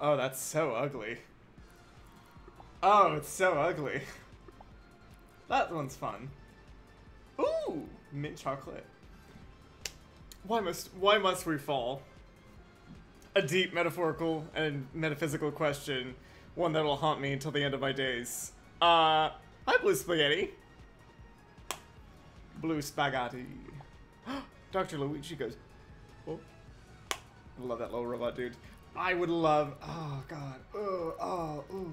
Oh, that's so ugly. Oh, it's so ugly. That one's fun. Ooh, mint chocolate. Why must why must we fall? A deep metaphorical and metaphysical question, one that'll haunt me until the end of my days. Uh, hi, Blue Spaghetti. Blue Spaghetti. Dr. Luigi goes, oh. I love that little robot dude. I would love, oh god, oh, oh, oh.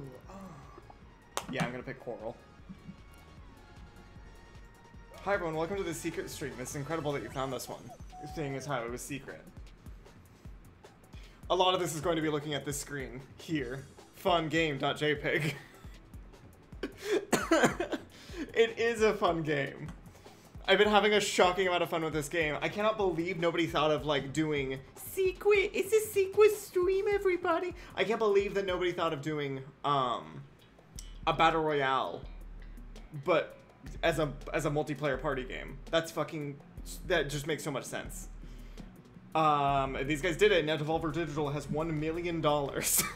Yeah, I'm gonna pick Coral. Hi everyone, welcome to the secret stream. It's incredible that you found this one, seeing as how it was secret. A lot of this is going to be looking at this screen here. Fun Fungame.jpg. it is a fun game. I've been having a shocking amount of fun with this game. I cannot believe nobody thought of like doing secret. It's a secret stream, everybody. I can't believe that nobody thought of doing um a battle royale, but as a as a multiplayer party game. That's fucking that just makes so much sense. Um, these guys did it. Now Devolver Digital has one million dollars.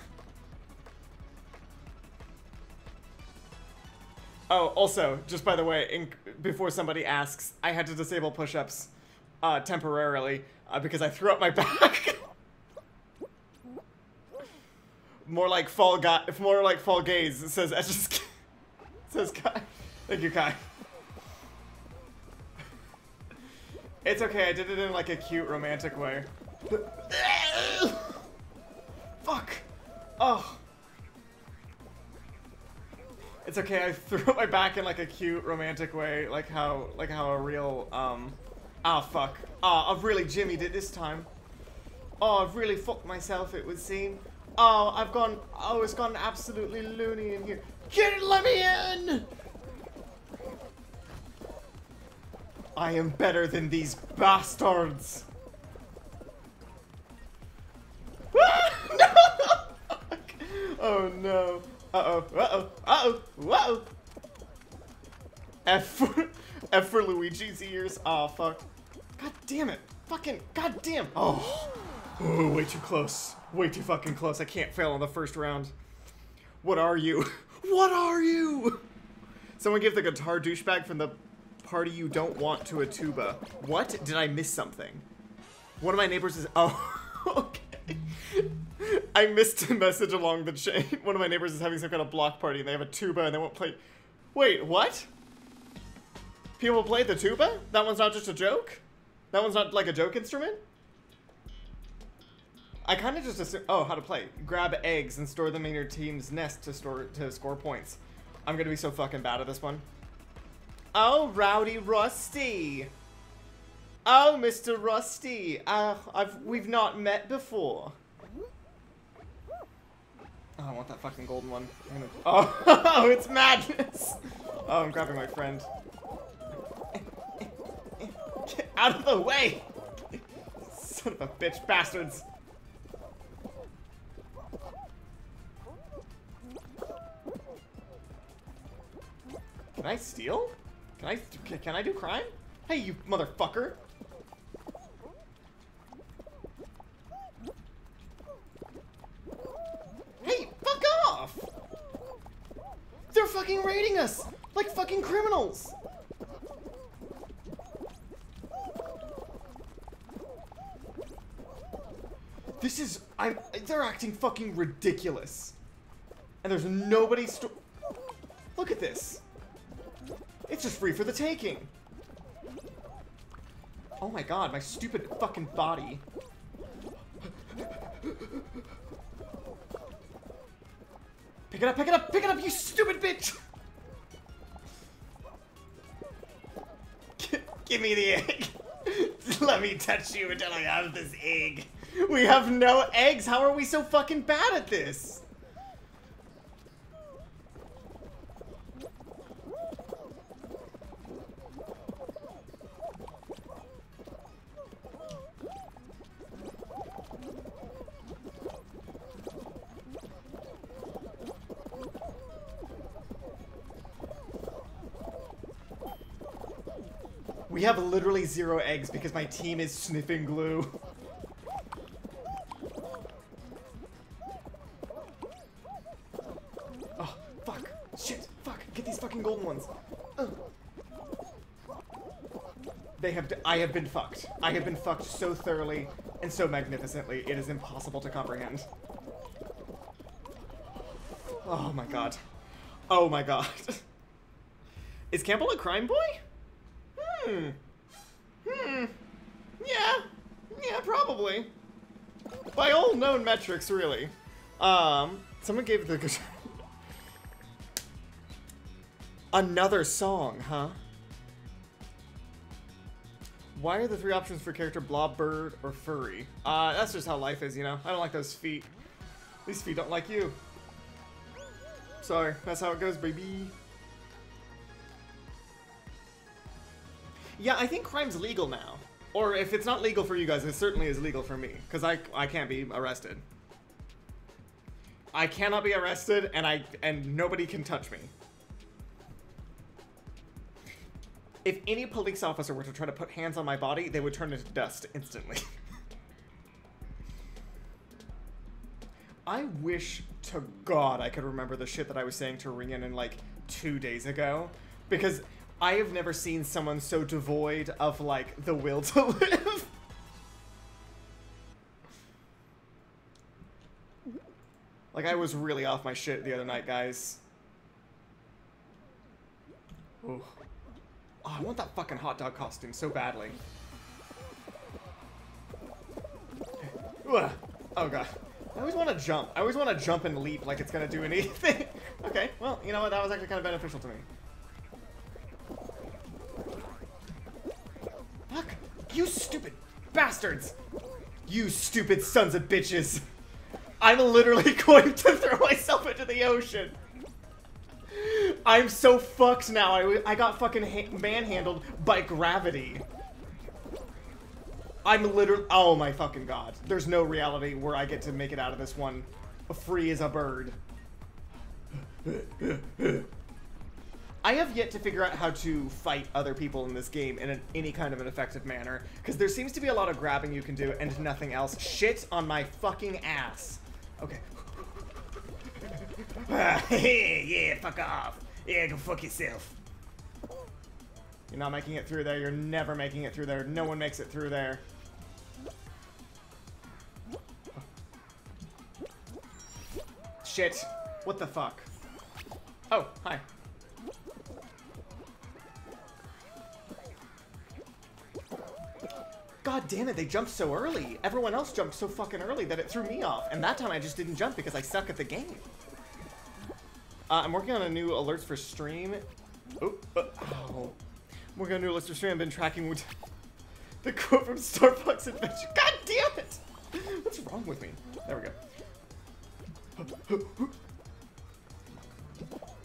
oh, also, just by the way, in, before somebody asks, I had to disable push-ups uh, temporarily uh, because I threw up my back. more like fall guy, more like fall gaze. It says, it just says Kai. Thank you, Kai. It's okay, I did it in like a cute romantic way. Fuck! Oh. It's okay, I threw up my back in like a cute romantic way, like how like how a real um oh, fuck. Oh, I've really jimmied it this time. Oh, I've really fucked myself, it would seem. Oh, I've gone oh it's gone absolutely loony in here. Get it, let me in! I am better than these bastards. no! oh no. Uh-oh. Uh-oh. Uh-oh. Uh-oh. F F for Luigi's ears. Oh, fuck. God damn it. Fucking, god damn. Oh. oh. way too close. Way too fucking close. I can't fail on the first round. What are you? What are you? Someone give the guitar douchebag from the party you don't want to a tuba. What? Did I miss something? One of my neighbors is- oh, okay. I missed a message along the chain. One of my neighbors is having some kind of block party and they have a tuba and they won't play- Wait, what? People play the tuba? That one's not just a joke? That one's not like a joke instrument? I kind of just assume- oh, how to play. Grab eggs and store them in your team's nest to store to score points. I'm gonna be so fucking bad at this one. Oh, Rowdy Rusty. Oh, Mr. Rusty. Uh, I've we've not met before. Oh, I want that fucking golden one. Gonna, oh, oh, it's madness. Oh, I'm grabbing my friend. Get out of the way! Son of a bitch, bastards. Can I steal? Can I, can I do crime? Hey, you motherfucker! Hey, fuck off! They're fucking raiding us! Like fucking criminals! This is, I'm, they're acting fucking ridiculous. And there's nobody Look at this. It's just free for the taking. Oh my god, my stupid fucking body. Pick it up, pick it up, pick it up, you stupid bitch! Give me the egg. Let me touch you until I have this egg. We have no eggs. How are we so fucking bad at this? We have literally zero eggs because my team is sniffing glue. I have been fucked. I have been fucked so thoroughly and so magnificently. It is impossible to comprehend. Oh my god. Oh my god. Is Campbell a crime boy? Hmm. Hmm. Yeah. Yeah, probably. By all known metrics, really. Um, someone gave the guitar. Another song, huh? Why are the three options for character blob, bird, or furry? Uh, that's just how life is, you know? I don't like those feet. These feet don't like you. Sorry, that's how it goes, baby. Yeah, I think crime's legal now. Or if it's not legal for you guys, it certainly is legal for me. Because I, I can't be arrested. I cannot be arrested, and I and nobody can touch me. If any police officer were to try to put hands on my body, they would turn into dust instantly. I wish to God I could remember the shit that I was saying to Ringen in like two days ago. Because I have never seen someone so devoid of like the will to live. like I was really off my shit the other night, guys. Ooh. Oh, I want that fucking hot dog costume so badly. Ugh. Oh god. I always want to jump. I always want to jump and leap like it's gonna do anything. okay, well, you know what? That was actually kind of beneficial to me. Fuck! You stupid bastards! You stupid sons of bitches! I'm literally going to throw myself into the ocean! I'm so fucked now. I, I got fucking manhandled by gravity. I'm literally- oh my fucking god. There's no reality where I get to make it out of this one free as a bird. I have yet to figure out how to fight other people in this game in an, any kind of an effective manner, because there seems to be a lot of grabbing you can do and nothing else. Shit on my fucking ass. Okay. yeah, fuck off. Yeah, go fuck yourself. You're not making it through there. You're never making it through there. No one makes it through there. Shit. What the fuck? Oh, hi. God damn it, they jumped so early. Everyone else jumped so fucking early that it threw me off. And that time I just didn't jump because I suck at the game. Uh, I'm working on a new alerts for stream. Oh, uh, oh. I'm working on a new alerts for stream. I've been tracking the quote from Starbucks Adventure. God damn it! What's wrong with me? There we go.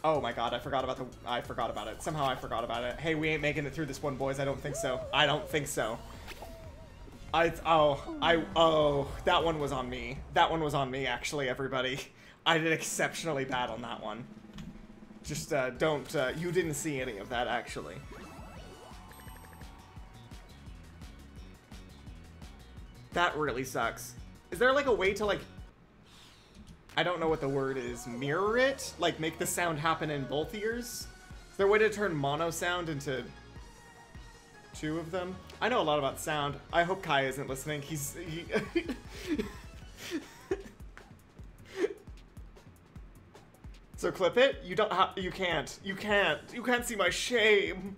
Oh my god, I forgot about the- I forgot about it. Somehow I forgot about it. Hey, we ain't making it through this one, boys. I don't think so. I don't think so. I- oh, I- oh, that one was on me. That one was on me, actually, everybody. I did exceptionally bad on that one. Just, uh, don't, uh, you didn't see any of that, actually. That really sucks. Is there, like, a way to, like, I don't know what the word is, mirror it? Like, make the sound happen in both ears? Is there a way to turn mono sound into two of them? I know a lot about sound. I hope Kai isn't listening. He's... He so clip it? You don't have... You can't. You can't. You can't see my shame.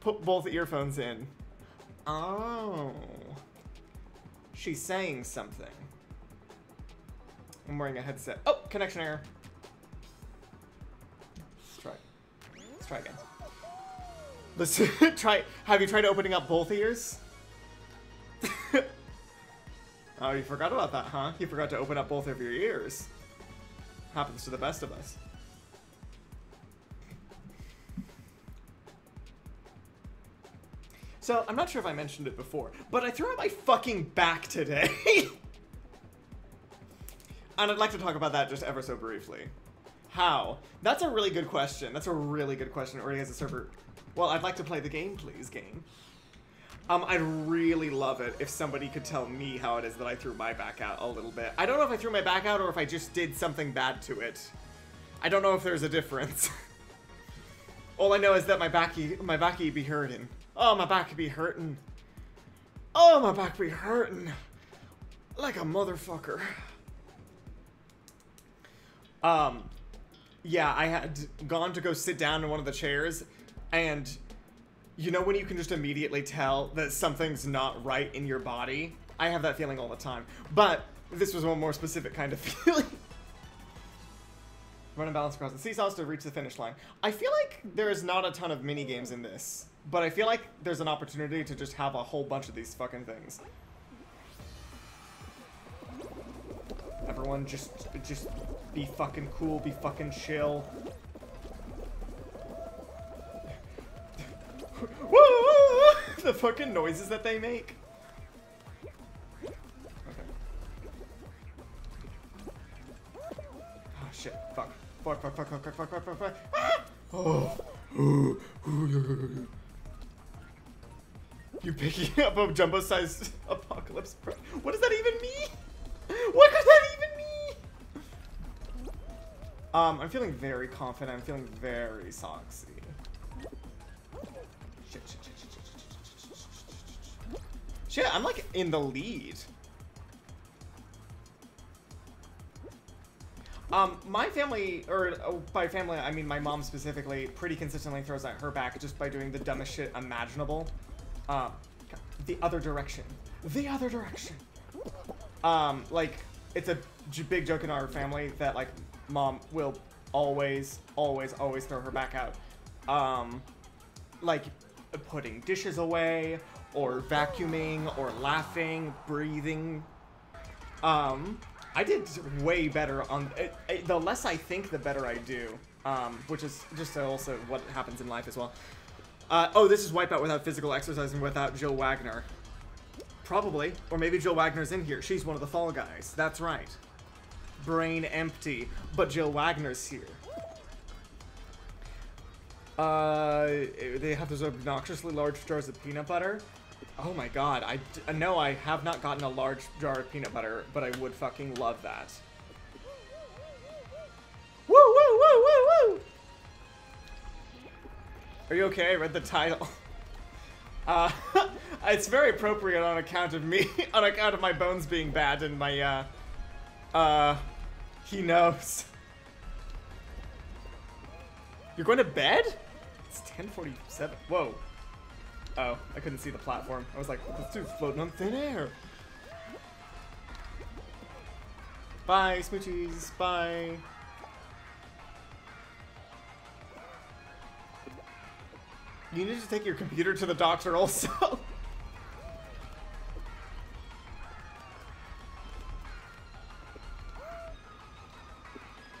Put both earphones in. Oh. She's saying something. I'm wearing a headset. Oh, connection error. Let's try. Let's try again. Let's try. Have you tried opening up both ears? oh, you forgot about that, huh? You forgot to open up both of your ears. Happens to the best of us. So, I'm not sure if I mentioned it before, but I threw out my fucking back today. and I'd like to talk about that just ever so briefly. How? That's a really good question. That's a really good question. Already has a server. Well, I'd like to play the game, please, game. Um, I'd really love it if somebody could tell me how it is that I threw my back out a little bit. I don't know if I threw my back out or if I just did something bad to it. I don't know if there's a difference. All I know is that my backy, my backy be hurting. Oh, my back be hurting. Oh, my back be hurting. Like a motherfucker. Um, yeah, I had gone to go sit down in one of the chairs, and you know when you can just immediately tell that something's not right in your body? I have that feeling all the time. But this was one more specific kind of feeling. Run and balance across the seesaws to reach the finish line. I feel like there is not a ton of mini games in this, but I feel like there's an opportunity to just have a whole bunch of these fucking things. Everyone just, just be fucking cool, be fucking chill. the fucking noises that they make. Oh shit, fuck. Fuck, fuck, fuck, fuck, fuck, fuck, fuck, fuck. Ah! Oh. You picking up a jumbo-sized apocalypse? What does that even mean? What does that even mean? Um, I'm feeling very confident. I'm feeling very soxy. Shit, I'm like in the lead. Um, my family, or oh, by family, I mean my mom specifically, pretty consistently throws at her back just by doing the dumbest shit imaginable. Um, the other direction. The other direction. Um, like, it's a big joke in our family that, like, mom will always, always, always throw her back out. Um, like, putting dishes away, or vacuuming, or laughing, breathing. Um, I did way better on it, it, the less I think, the better I do. Um, which is just also what happens in life as well. Uh, oh, this is Wipeout without physical exercising without Jill Wagner. Probably. Or maybe Jill Wagner's in here. She's one of the Fall Guys. That's right. Brain empty. But Jill Wagner's here. Uh, they have those obnoxiously large jars of peanut butter. Oh my god, I no, I have not gotten a large jar of peanut butter, but I would fucking love that. Woo, woo, woo, woo, woo! Are you okay? I read the title. Uh, it's very appropriate on account of me, on account of my bones being bad and my, uh, uh, he knows. You're going to bed? It's 1047. Whoa. Oh, I couldn't see the platform. I was like, this dude's floating on thin air. Bye, smoochies. Bye. You need to take your computer to the doctor also.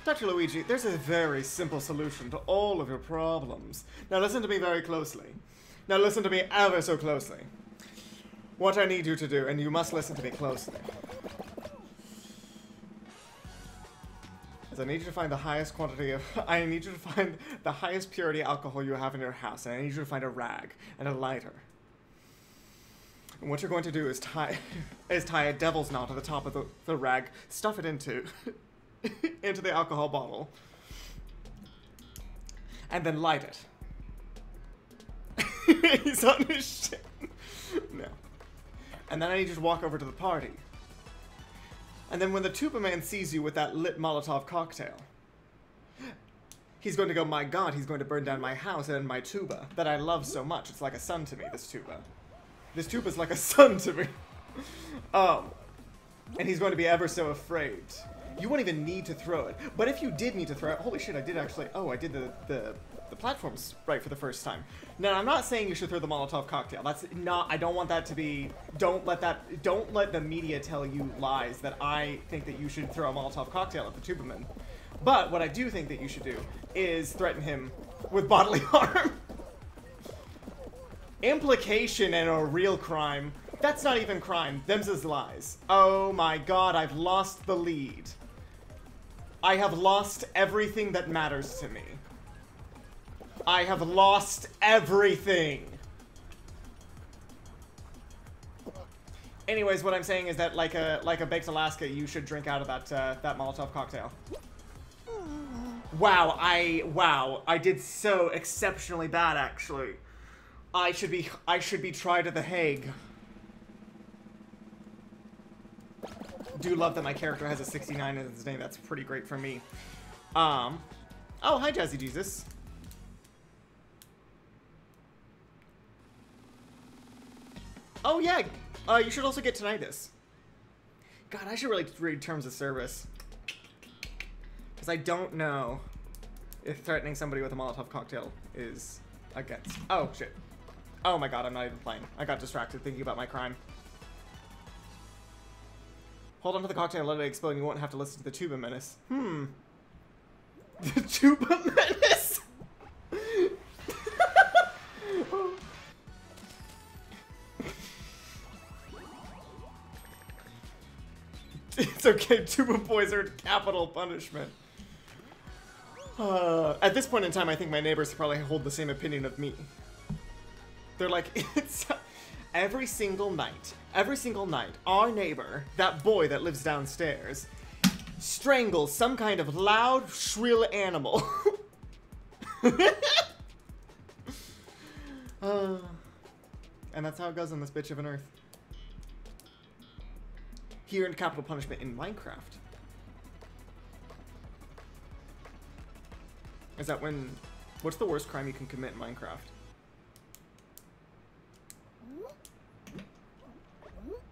Dr. Luigi, there's a very simple solution to all of your problems. Now listen to me very closely. Now listen to me ever so closely. What I need you to do, and you must listen to me closely, is I need you to find the highest quantity of, I need you to find the highest purity alcohol you have in your house, and I need you to find a rag and a lighter. And what you're going to do is tie, is tie a devil's knot at the top of the, the rag, stuff it into, into the alcohol bottle, and then light it. He's on his shit. no. And then I need to walk over to the party. And then when the tuba man sees you with that lit Molotov cocktail, he's going to go, my god, he's going to burn down my house and my tuba that I love so much. It's like a son to me, this tuba. This tuba's like a son to me. um, and he's going to be ever so afraid. You won't even need to throw it. But if you did need to throw it, holy shit, I did actually, oh, I did the, the the platforms right for the first time. Now, I'm not saying you should throw the Molotov cocktail. That's not, I don't want that to be, don't let that, don't let the media tell you lies that I think that you should throw a Molotov cocktail at the Tuberman. But what I do think that you should do is threaten him with bodily harm. Implication in a real crime. That's not even crime. Them's is lies. Oh my god, I've lost the lead. I have lost everything that matters to me. I have lost everything. Anyways, what I'm saying is that like a like a baked Alaska, you should drink out of that uh, that Molotov cocktail. Wow, I wow, I did so exceptionally bad actually. I should be I should be tried at the Hague. Do love that my character has a 69 in his name. That's pretty great for me. Um, oh hi Jazzy Jesus. Oh yeah, uh, you should also get tinnitus. God, I should really read terms of service. Because I don't know if threatening somebody with a Molotov cocktail is against. Oh, shit. Oh my god, I'm not even playing. I got distracted thinking about my crime. Hold on to the cocktail and let it explode and you won't have to listen to the tuba menace. Hmm. The tuba menace? it's okay, tuba boys are capital punishment. Uh, at this point in time, I think my neighbors probably hold the same opinion of me. They're like, it's every single night, every single night, our neighbor, that boy that lives downstairs, strangles some kind of loud, shrill animal. uh, and that's how it goes on this bitch of an earth. He earned capital punishment in Minecraft. Is that when... What's the worst crime you can commit in Minecraft?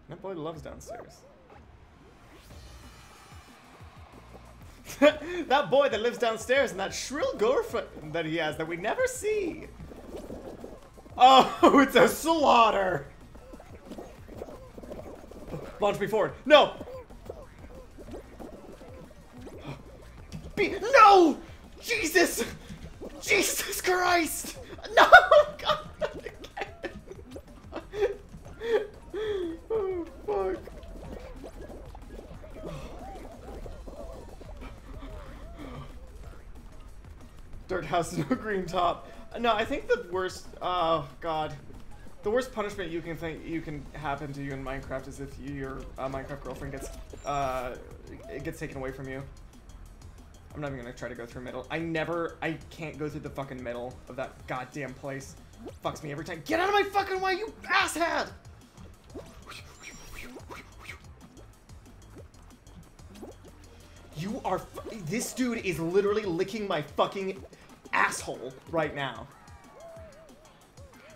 That boy loves downstairs. that boy that lives downstairs and that shrill girlfriend that he has that we never see. Oh, it's a slaughter! Launch me forward. No! Be no! Jesus! Jesus Christ! No! God! Again! oh, fuck. Dirt house, no green top. No, I think the worst. Oh God, the worst punishment you can think you can happen to you in Minecraft is if your uh, Minecraft girlfriend gets uh, it gets taken away from you. I'm not even gonna try to go through middle. I never, I can't go through the fucking middle of that goddamn place. Fucks me every time. Get out of my fucking way, you asshat! You are, this dude is literally licking my fucking asshole right now.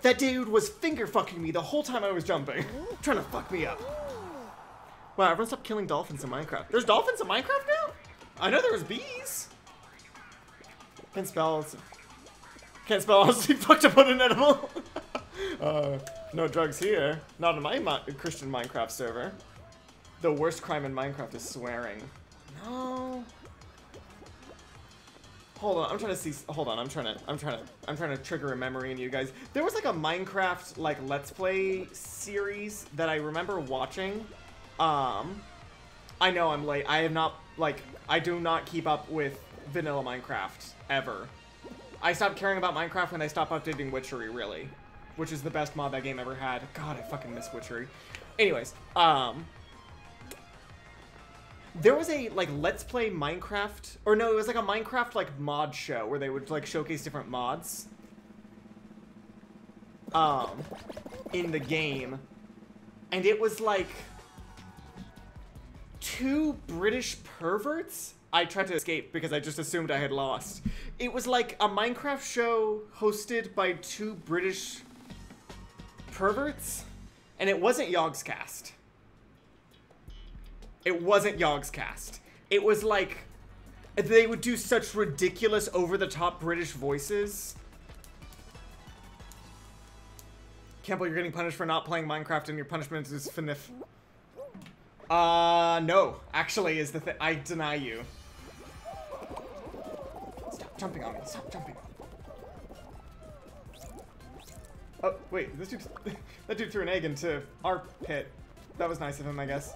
That dude was finger fucking me the whole time I was jumping. Trying to fuck me up. Wow, everyone stop killing dolphins in Minecraft. There's dolphins in Minecraft now? I know there was bees. Can't spell. Can't spell. Honestly, fucked up on an edible. uh, no drugs here. Not in my Christian Minecraft server. The worst crime in Minecraft is swearing. No. Hold on, I'm trying to see. Hold on, I'm trying to. I'm trying to. I'm trying to trigger a memory in you guys. There was like a Minecraft like Let's Play series that I remember watching. Um, I know I'm late. I have not like I do not keep up with vanilla Minecraft ever. I stopped caring about Minecraft when they stopped updating Witchery, really. Which is the best mod that game ever had. God, I fucking miss Witchery. Anyways, um... There was a, like, Let's Play Minecraft... Or no, it was like a Minecraft, like, mod show where they would, like, showcase different mods. Um... In the game. And it was, like... Two British perverts I tried to escape because I just assumed I had lost. It was like a Minecraft show hosted by two British perverts, and it wasn't Yogscast. It wasn't Yogscast. It was like they would do such ridiculous over-the-top British voices. Campbell, you're getting punished for not playing Minecraft and your punishment is FNIF. Uh, no. Actually, is the thing. I deny you Stop jumping on me. Stop jumping. Oh, wait. This dude, that dude threw an egg into our pit. That was nice of him, I guess.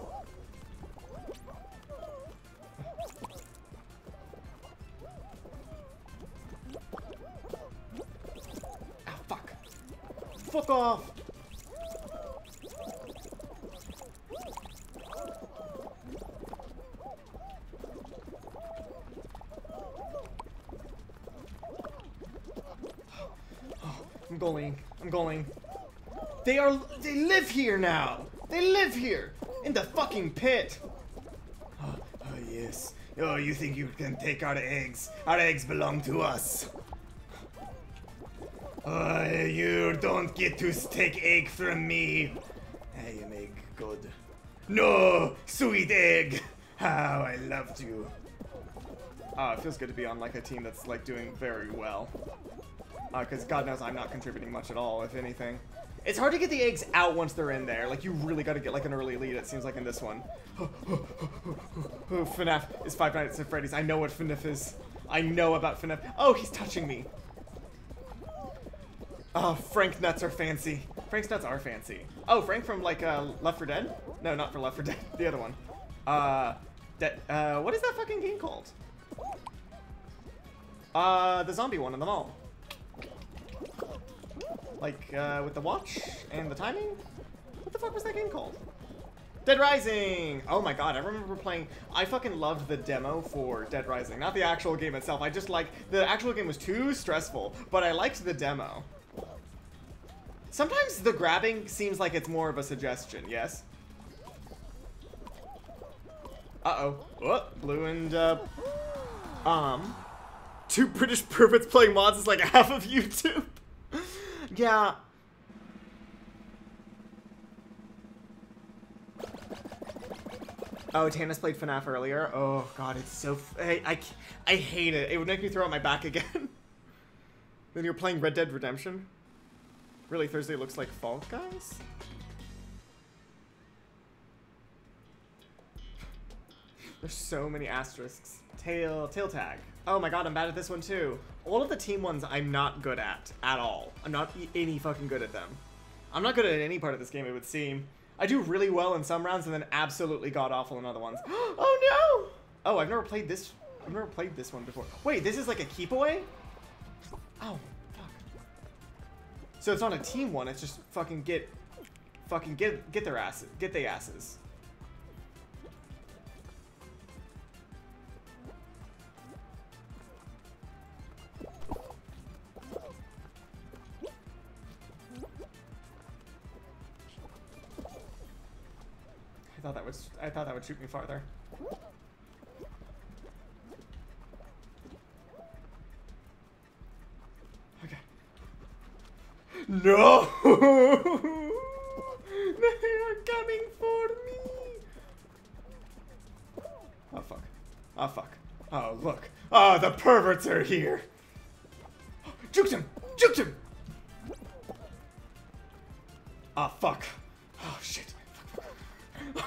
off! Oh, I'm going. I'm going. They are- they live here now! They live here! In the fucking pit! Oh, oh yes. Oh, you think you can take our eggs? Our eggs belong to us! Oh, you don't get to take egg from me. I am egg good. No, sweet egg. How I loved you. Uh, it feels good to be on like a team that's like doing very well. Because uh, God knows I'm not contributing much at all, if anything. It's hard to get the eggs out once they're in there. Like, you really got to get, like, an early lead, it seems like, in this one. FNAF is Five Nights at Freddy's. I know what FNAF is. I know about FNAF. Oh, he's touching me. Oh, Frank nuts are fancy. Frank's nuts are fancy. Oh, Frank from, like, uh, Left 4 Dead? No, not from Left 4 Dead. The other one. Uh, that, uh, what is that fucking game called? Uh, the zombie one in the mall. Like, uh, with the watch and the timing? What the fuck was that game called? Dead Rising! Oh my god, I remember playing... I fucking loved the demo for Dead Rising. Not the actual game itself. I just like... The actual game was too stressful, but I liked the demo. Sometimes the grabbing seems like it's more of a suggestion, yes? Uh-oh. Oh, blue and, uh... Um... Two British perverts playing mods is like half of YouTube. Yeah. Oh, Tannis played FNAF earlier. Oh, God, it's so... I, I, I hate it. It would make me throw out my back again. then you're playing Red Dead Redemption? Really, Thursday looks like Fall Guys? There's so many asterisks. Tail, tail tag. Oh my god, I'm bad at this one too. All of the team ones I'm not good at, at all. I'm not any fucking good at them. I'm not good at any part of this game, it would seem. I do really well in some rounds and then absolutely god-awful in other ones. oh no! Oh, I've never played this, I've never played this one before. Wait, this is like a keep away? Oh. So it's not a team one, it's just fucking get, fucking get, get their asses, get their asses. I thought that was I thought that would shoot me farther. No! they are coming for me! Oh fuck. Oh fuck. Oh look. Oh, the perverts are here! Juked him! Juked him! Oh fuck. Oh shit.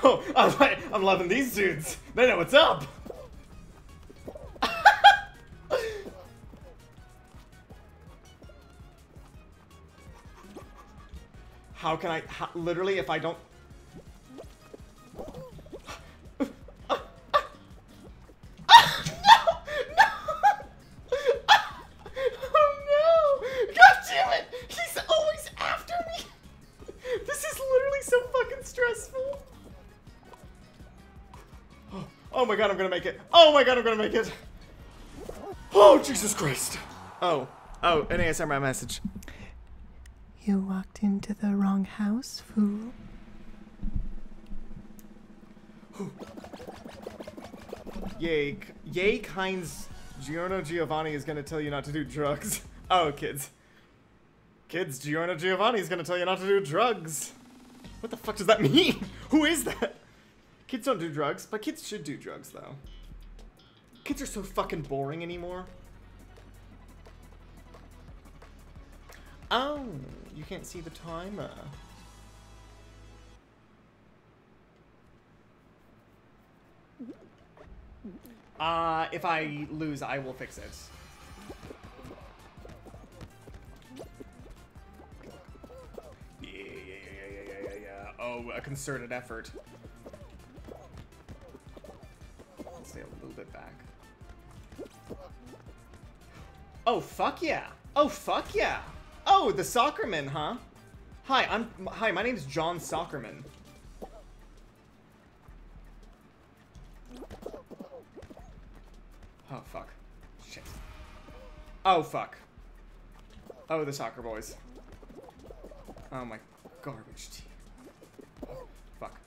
Oh, I'm, I'm loving these dudes. They know what's up. How can I, how, literally, if I don't... Oh no God damn it He's always after me This is literally so fucking stressful Oh my god, I'm gonna make it. Oh my god, I'm gonna make it. Oh, Jesus Christ. Oh. Oh, an ASMR my message. You walked into the wrong house, fool. Yay. Yay, Heinz Giorno Giovanna is gonna tell you not to do drugs. Oh, kids. Kids, Giorno Giovanna is gonna tell you not to do drugs. What the fuck does that mean? Who is that? Kids don't do drugs, but kids should do drugs, though. Kids are so fucking boring anymore. Oh, you can't see the timer. Uh, if I lose, I will fix it. Yeah, yeah, yeah, yeah, yeah, yeah. Oh, a concerted effort. stay a little bit back. Oh, fuck yeah. Oh, fuck yeah. Oh, the Soccerman, huh? Hi, I'm hi, my name is John Soccerman. Oh, fuck. Shit. Oh, fuck. Oh, the soccer boys. Oh my garbage tea. Fuck.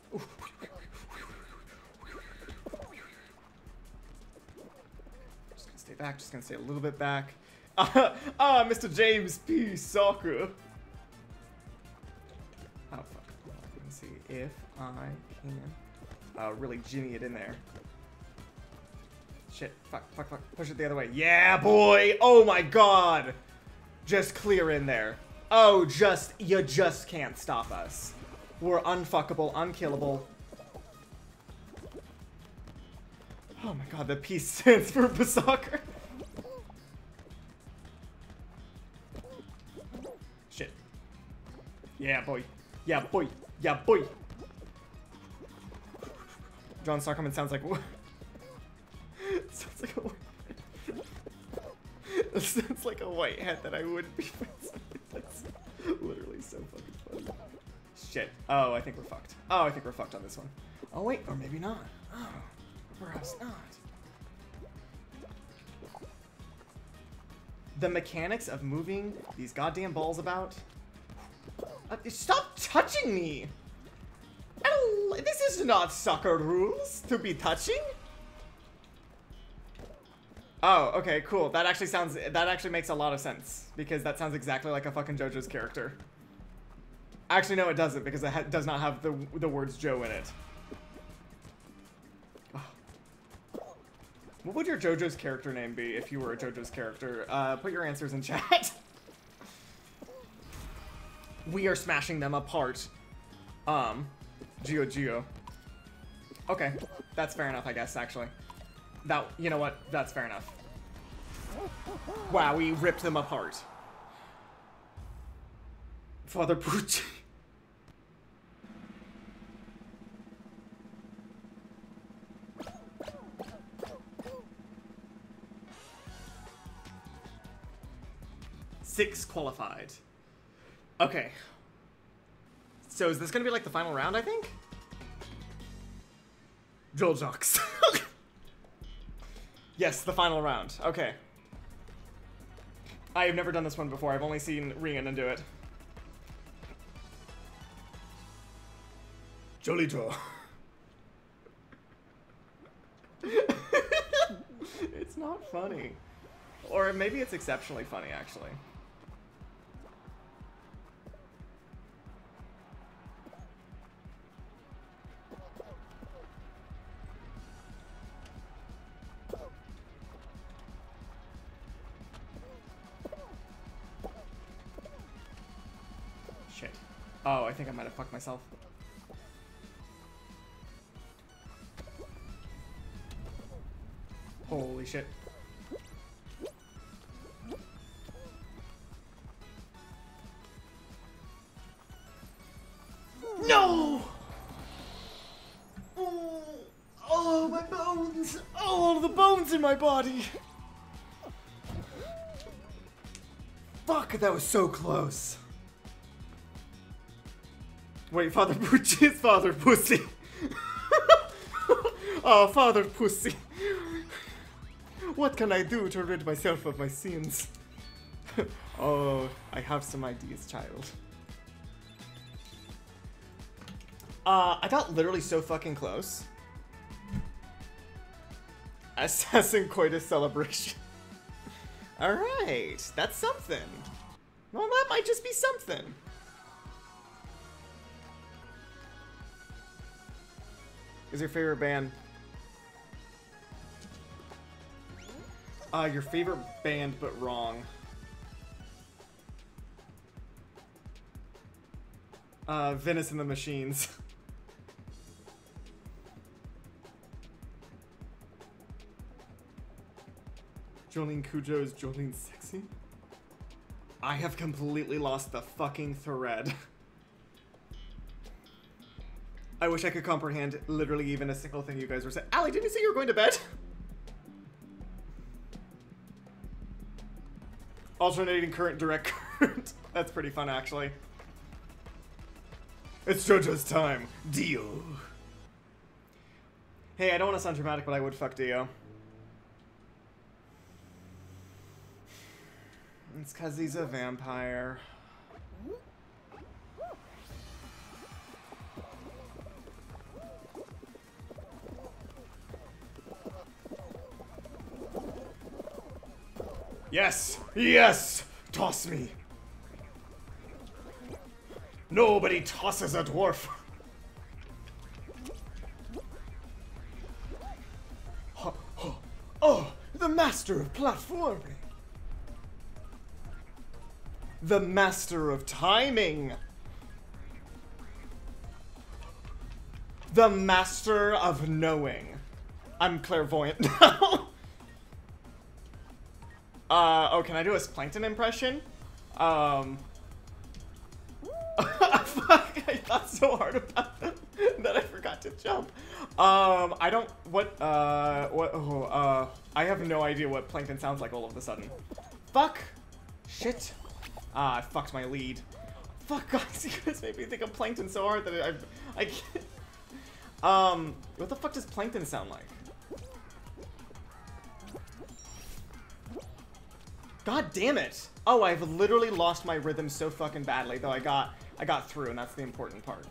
Just gonna stay back, just gonna stay a little bit back. ah, Mr. James P. Soccer. Oh, fuck. Let's see if I can uh, really jimmy it in there. Shit. Fuck, fuck, fuck. Push it the other way. Yeah, boy! Oh my god! Just clear in there. Oh, just, you just can't stop us. We're unfuckable, unkillable. Oh my god, the P stands for Basaka. Yeah, boy. Yeah, boy. Yeah, boy. John Starkerman sounds like sounds like a sounds like a white hat that I wouldn't be friends with. That's literally so fucking funny. Shit. Oh, I think we're fucked. Oh, I think we're fucked on this one. Oh wait, or maybe not. Oh, perhaps not. The mechanics of moving these goddamn balls about. Uh, stop touching me! This is not soccer rules to be touching. Oh, okay, cool. That actually sounds. That actually makes a lot of sense because that sounds exactly like a fucking JoJo's character. Actually, no, it doesn't because it does not have the the words Joe in it. What would your JoJo's character name be if you were a JoJo's character? Uh, put your answers in chat. we are smashing them apart. Um, Geo Geo. Okay, that's fair enough, I guess, actually. That, you know what? That's fair enough. Wow, we ripped them apart. Father Pucci. Six qualified. Okay. So is this gonna be like the final round, I think? Joel Jocks. yes, the final round. Okay. I have never done this one before. I've only seen Rhiannon do it. Jolito. it's not funny. Or maybe it's exceptionally funny, actually. Oh, I think I might have fucked myself. Holy shit. No! Oh, oh, my bones! All the bones in my body! Fuck, that was so close. Wait, Father Pucci is Father Pussy. oh, Father Pussy. What can I do to rid myself of my sins? oh, I have some ideas, child. Uh, I got literally so fucking close. Assassin Coitus Celebration. Alright, that's something. Well, that might just be something. Is your favorite band? Uh, your favorite band, but wrong. Uh, Venice and the Machines. Jolyne Cujoh is Jolene sexy? I have completely lost the fucking thread. I wish I could comprehend literally even a single thing you guys were saying. Allie, didn't you say you were going to bed? Alternating current, direct current. That's pretty fun, actually. It's JoJo's time. Dio. Hey, I don't want to sound dramatic, but I would fuck Dio. It's because he's a vampire. Yes! Yes! Toss me! Nobody tosses a dwarf! Oh, the master of platforming! The master of timing! The master of knowing. I'm clairvoyant now. Uh, oh, can I do a Plankton impression? Um. Fuck, I thought so hard about that that I forgot to jump. Um, I don't, what, uh, what, oh, uh, I have no idea what Plankton sounds like all of a sudden. Fuck! Shit. Ah, I fucked my lead. Fuck, guys, you guys made me think of Plankton so hard that I, I can't. Um, what the fuck does Plankton sound like? God damn it! Oh, I've literally lost my rhythm so fucking badly, though I got, I got through, and that's the important part.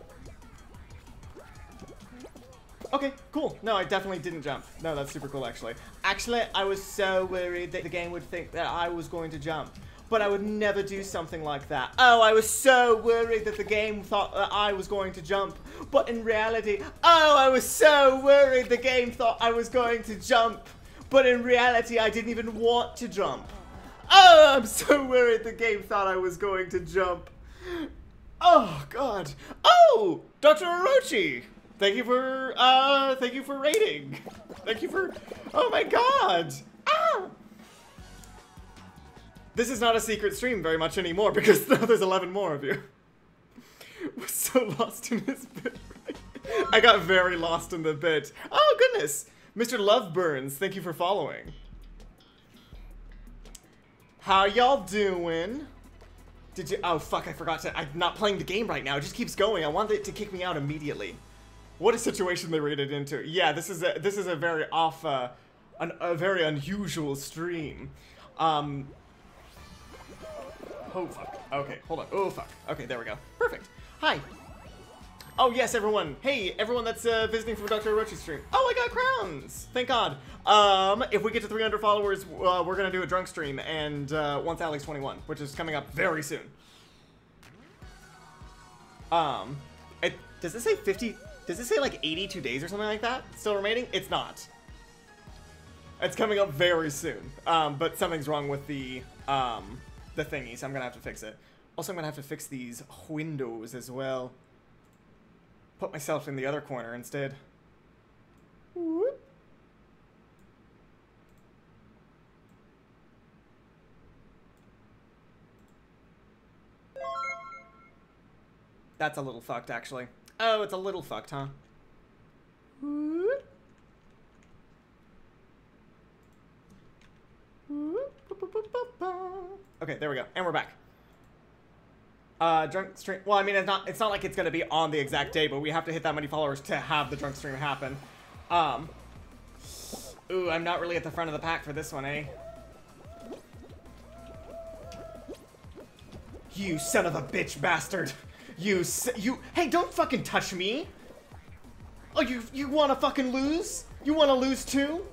Okay, cool. No, I definitely didn't jump. No, that's super cool, actually. Actually, I was so worried that the game would think that I was going to jump. But I would never do something like that. Oh, I was so worried that the game thought that I was going to jump. But in reality, oh, I was so worried the game thought I was going to jump. But in reality, I didn't even want to jump. Oh, I'm so worried the game thought I was going to jump. Oh, God. Oh, Dr. Orochi. Thank you for, uh, thank you for rating. Thank you for, oh my god! Ah! This is not a secret stream very much anymore because now there's 11 more of you. Was so lost in this bit. I got very lost in the bit. Oh goodness! Mr. Loveburns, thank you for following. How y'all doing? Did you- oh fuck, I forgot to- I'm not playing the game right now, it just keeps going. I wanted it to kick me out immediately. What a situation they rated into. Yeah, this is a this is a very off, uh, an, a very unusual stream. Um. Oh fuck. Okay, hold on. Oh fuck. Okay, there we go. Perfect. Hi. Oh yes, everyone. Hey, everyone that's uh, visiting from Dr. Orochi's stream. Oh, I got crowns. Thank God. Um, if we get to 300 followers, uh, we're gonna do a drunk stream, and uh, once Alex 21, which is coming up very soon. Um, it, does this say 50? Does it say like 82 days or something like that still remaining? It's not. It's coming up very soon. Um, but something's wrong with the um, the thingy, so I'm gonna have to fix it. Also, I'm gonna have to fix these windows as well. Put myself in the other corner instead. Whoop. That's a little fucked, actually. Oh, it's a little fucked, huh? Okay, there we go. And we're back. Uh, drunk stream. Well, I mean, it's not. It's not like it's gonna be on the exact day, but we have to hit that many followers to have the drunk stream happen. Um. Ooh, I'm not really at the front of the pack for this one, eh? You son of a bitch bastard! You you. Hey, don't fucking touch me! Oh, you you want to fucking lose? You want to lose too?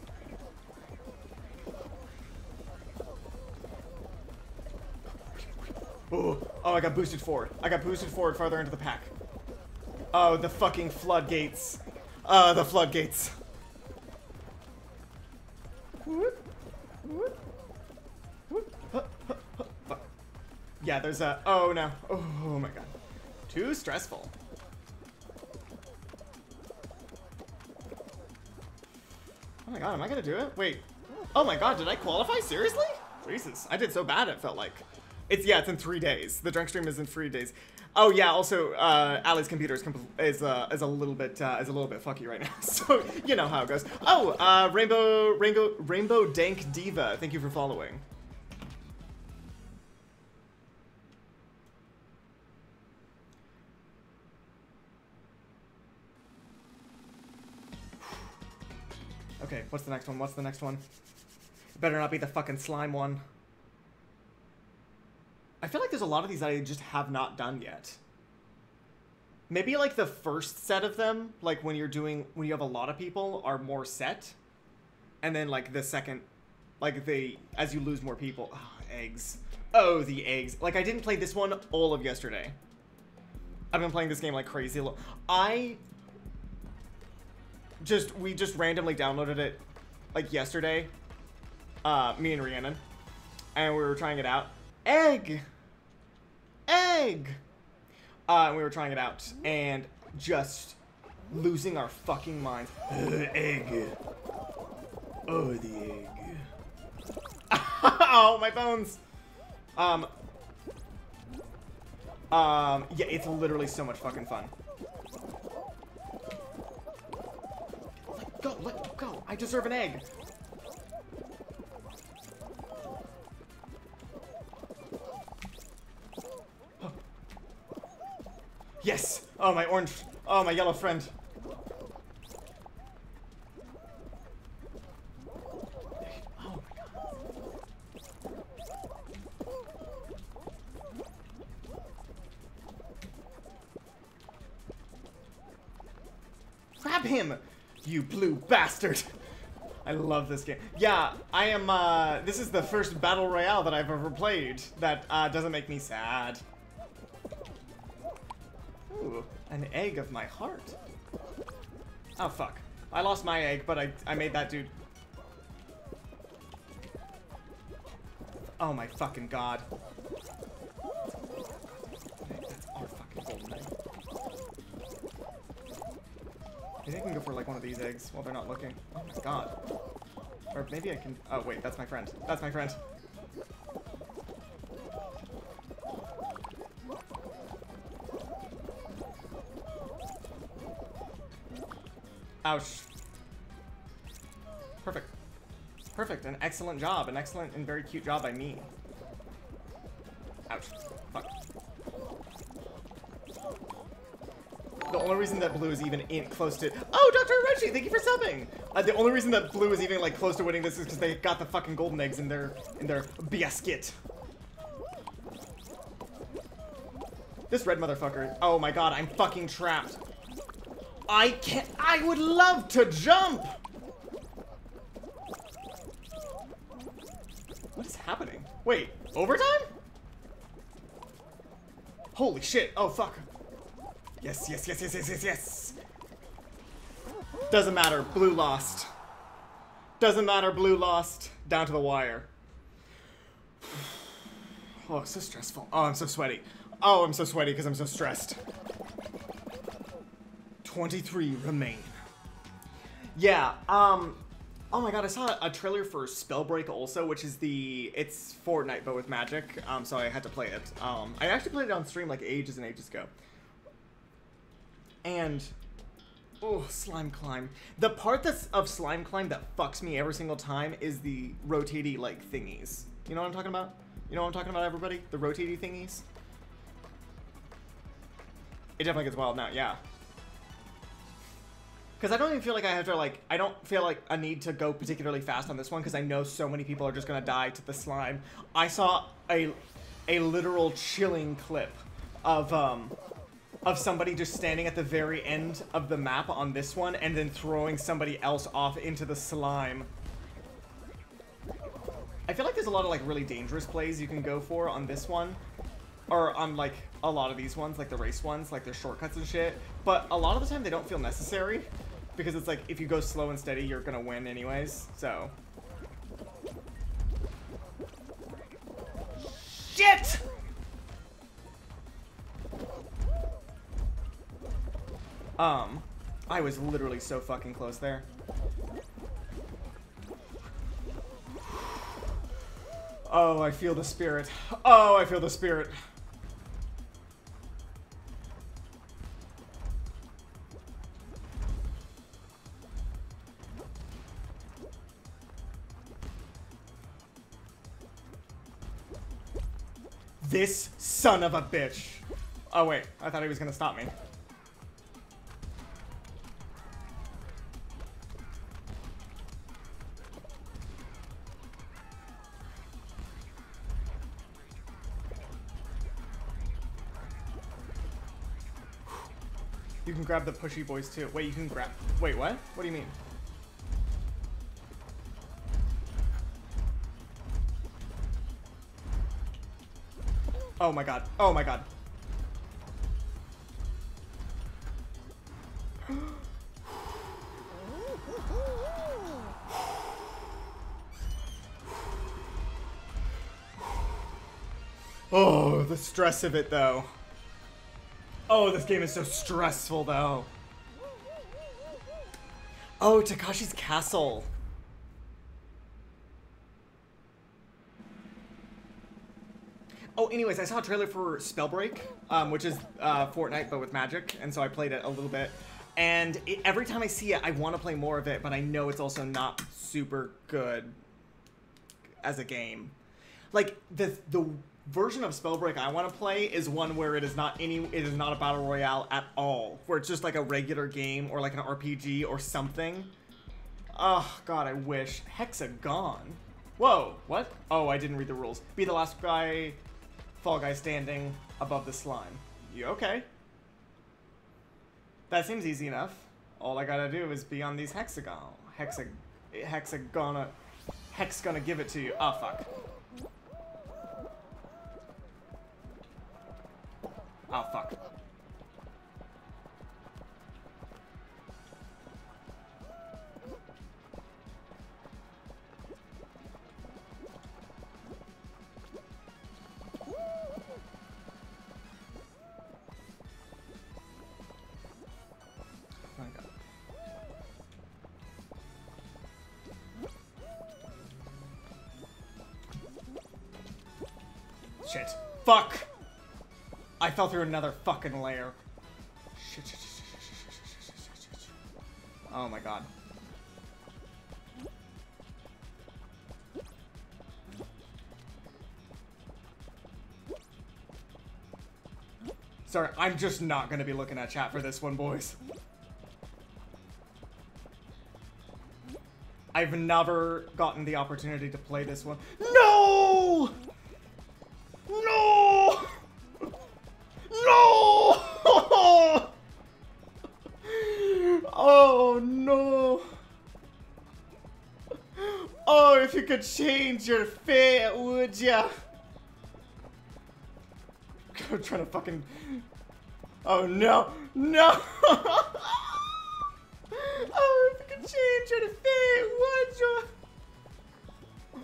Oh, oh, I got boosted forward. I got boosted forward farther into the pack. Oh, the fucking floodgates. Uh, the floodgates. Yeah, there's a. Oh no. Oh my god. Too stressful. Oh my god, am I gonna do it? Wait. Oh my god, did I qualify? Seriously? Jesus, I did so bad it felt like. It's, yeah, it's in three days. The drunk stream is in three days. Oh yeah, also, uh, Ali's computer is, is, uh, is a little bit, uh, is a little bit fucky right now. so, you know how it goes. Oh, uh, Rainbow, Rainbow, Rainbow Dank Diva, thank you for following. Okay, what's the next one? What's the next one? Better not be the fucking slime one. I feel like there's a lot of these that I just have not done yet. Maybe like the first set of them, like when you're doing, when you have a lot of people, are more set. And then like the second, like they as you lose more people. Oh, eggs. Oh, the eggs. Like I didn't play this one all of yesterday. I've been playing this game like crazy. I just we just randomly downloaded it like yesterday. Uh, me and Rhiannon, and we were trying it out. Egg, egg. Uh, and we were trying it out, and just losing our fucking minds. Egg. Oh, the egg. oh, my bones. Um. Um, yeah, it's literally so much fucking fun. Let go, let go. I deserve an egg. Yes! Oh, my orange. Oh, my yellow friend. Grab him! You blue bastard! I love this game. Yeah, I am, uh, this is the first Battle Royale that I've ever played that, uh, doesn't make me sad. Ooh, an egg of my heart. Oh, fuck. I lost my egg, but I, I made that dude. Oh my fucking god. That's our fucking golden egg. Maybe I can go for like one of these eggs while they're not looking. Oh my god. Or maybe I can... Oh wait, that's my friend. That's my friend. Ouch. Perfect. Perfect. An excellent job. An excellent and very cute job by me. Ouch. Fuck. The only reason that blue is even in close to- Oh, Dr. Reggie, thank you for subbing! Uh, the only reason that blue is even, like, close to winning this is because they got the fucking golden eggs in their- in their basket. This red motherfucker- Oh my god, I'm fucking trapped. I can't- I would love to jump! What is happening? Wait, overtime? Holy shit, oh fuck. Yes, yes, yes, yes, yes, yes, yes. Doesn't matter, blue lost. Doesn't matter, blue lost. Down to the wire. Oh, so stressful. Oh, I'm so sweaty. Oh, I'm so sweaty because I'm so stressed. 23 remain. Yeah, um, oh my god, I saw a trailer for Spellbreak also, which is the, it's Fortnite but with magic, um, so I had to play it. Um, I actually played it on stream like ages and ages ago. And, oh, Slime Climb. The part that's of Slime Climb that fucks me every single time is the rotaty, like, thingies. You know what I'm talking about? You know what I'm talking about, everybody? The rotaty thingies? It definitely gets wild now, yeah. Because I don't even feel like I have to, like, I don't feel like a need to go particularly fast on this one because I know so many people are just to die to the slime. I saw a, a literal chilling clip of, um, of somebody just standing at the very end of the map on this one and then throwing somebody else off into the slime. I feel like there's a lot of, like, really dangerous plays you can go for on this one. Or on, like, a lot of these ones, like the race ones, like their shortcuts and shit. But a lot of the time they don't feel necessary. Because it's like, if you go slow and steady, you're gonna win anyways, so. Shit! Um, I was literally so fucking close there. Oh, I feel the spirit. Oh, I feel the spirit. This son of a bitch. Oh, wait. I thought he was gonna stop me. You can grab the pushy boys too. Wait, you can grab. Wait, what? What do you mean? Oh my god. Oh my god. Oh, the stress of it though. Oh, this game is so stressful though. Oh, Takeshi's Castle. Anyways, I saw a trailer for Spellbreak, um, which is uh, Fortnite but with magic, and so I played it a little bit. And it, every time I see it, I want to play more of it, but I know it's also not super good as a game. Like the the version of Spellbreak I want to play is one where it is not any it is not a battle royale at all, where it's just like a regular game or like an RPG or something. Oh god, I wish Hex-A-Gone. Whoa, what? Oh, I didn't read the rules. Be the last guy Fall Guy standing above the slime. You okay? That seems easy enough. All I gotta do is be on these hexagon. Hexa, hexagona, hex gonna give it to you. Oh fuck. Oh fuck. Shit. Fuck! I fell through another fucking layer. Shit, shit, shit, oh my god. Sorry, I'm just not gonna be looking at chat for this one, boys. I've never gotten the opportunity to play this one. No! Change your fate, would ya? I'm trying to fucking. Oh no! No! oh, if you could change your fate, would ya?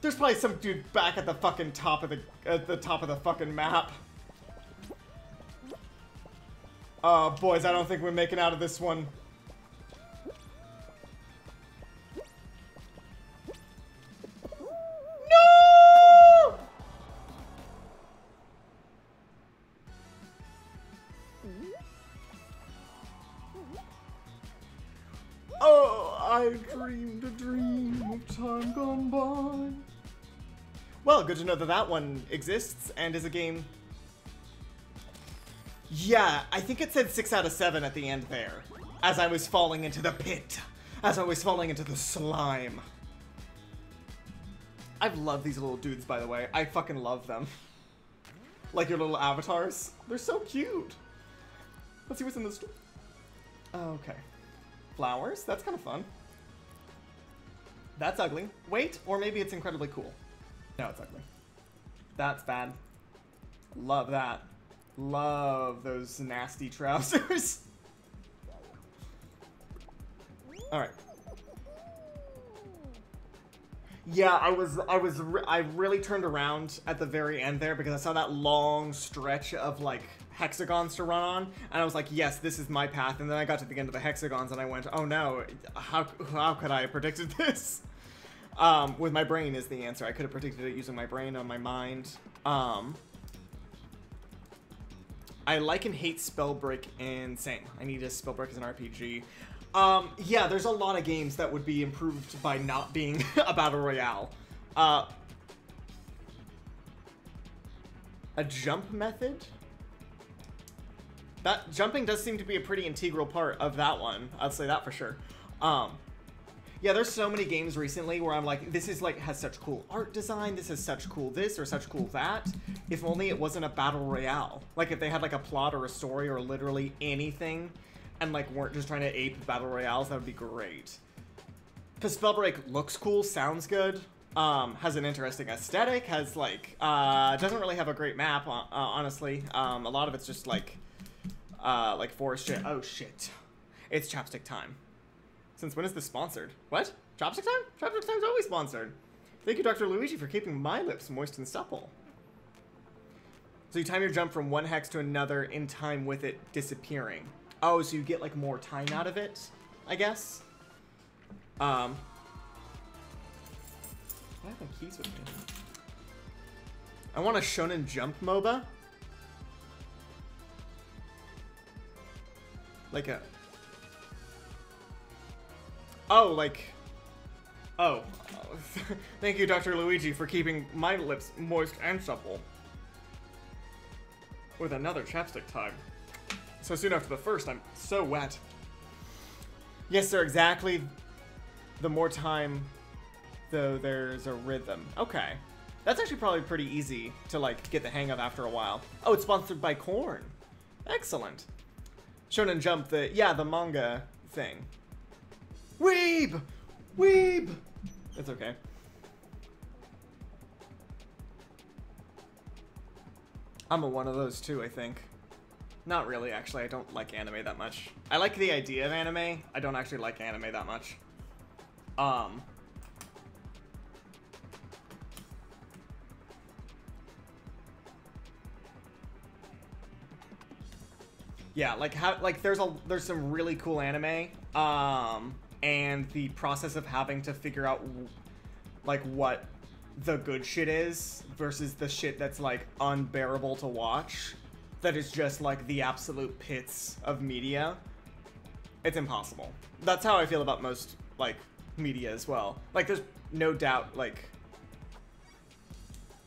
There's probably some dude back at the fucking top of the at the top of the fucking map. Oh, boys, I don't think we're making out of this one. Good to know that that one exists and is a game yeah, I think it said 6 out of 7 at the end there. As I was falling into the pit. As I was falling into the slime. I've loved these little dudes, by the way. I fucking love them. like your little avatars. They're so cute. Let's see what's in the store. Oh, okay. Flowers? That's kind of fun. That's ugly. Wait, or maybe it's incredibly cool. No, it's ugly. That's bad. Love that. Love those nasty trousers. All right. Yeah, I was, I was, re I really turned around at the very end there because I saw that long stretch of like hexagons to run on, and I was like, yes, this is my path. And then I got to the end of the hexagons, and I went, oh no, how, how could I have predicted this? Um, with my brain is the answer. I could have predicted it using my brain on my mind. Um, I like and hate Spellbreak and same. I need a Spellbreak as an RPG. Um, yeah, there's a lot of games that would be improved by not being a battle royale. Uh, a jump method? That jumping does seem to be a pretty integral part of that one. I'd say that for sure. Um, yeah, there's so many games recently where I'm like, this is like has such cool art design, this is such cool this or such cool that. If only it wasn't a battle royale. Like if they had like a plot or a story or literally anything and like weren't just trying to ape battle royales, that would be great. Cause Spellbreak looks cool, sounds good, Um, has an interesting aesthetic. Has like uh, doesn't really have a great map. Uh, honestly, um, a lot of it's just like uh, like forest shit. Oh shit! It's chapstick time. Since when is this sponsored? What? Chopstick time? Chopstick time's always sponsored. Thank you, Dr. Luigi, for keeping my lips moist and supple. So you time your jump from one hex to another in time with it disappearing. Oh, so you get like more time out of it, I guess. Um. I have my keys with me. I want a Shonen Jump MOBA. Like a. Oh, like. Oh. Thank you, Dr. Luigi, for keeping my lips moist and supple. With another chapstick time. So soon after the first, I'm so wet. Yes, sir, exactly. The more time, though, there's a rhythm. Okay. That's actually probably pretty easy to, like, get the hang of after a while. Oh, it's sponsored by Corn. Excellent. Shonen Jump, the, yeah, the manga thing. Weeb! Weeb! It's okay. I'm a one of those too, I think. Not really, actually. I don't like anime that much. I like the idea of anime. I don't actually like anime that much. Um. Yeah, like how like there's a there's some really cool anime. Um and the process of having to figure out like what the good shit is versus the shit that's like unbearable to watch that is just like the absolute pits of media it's impossible. That's how i feel about most like media as well. Like there's no doubt like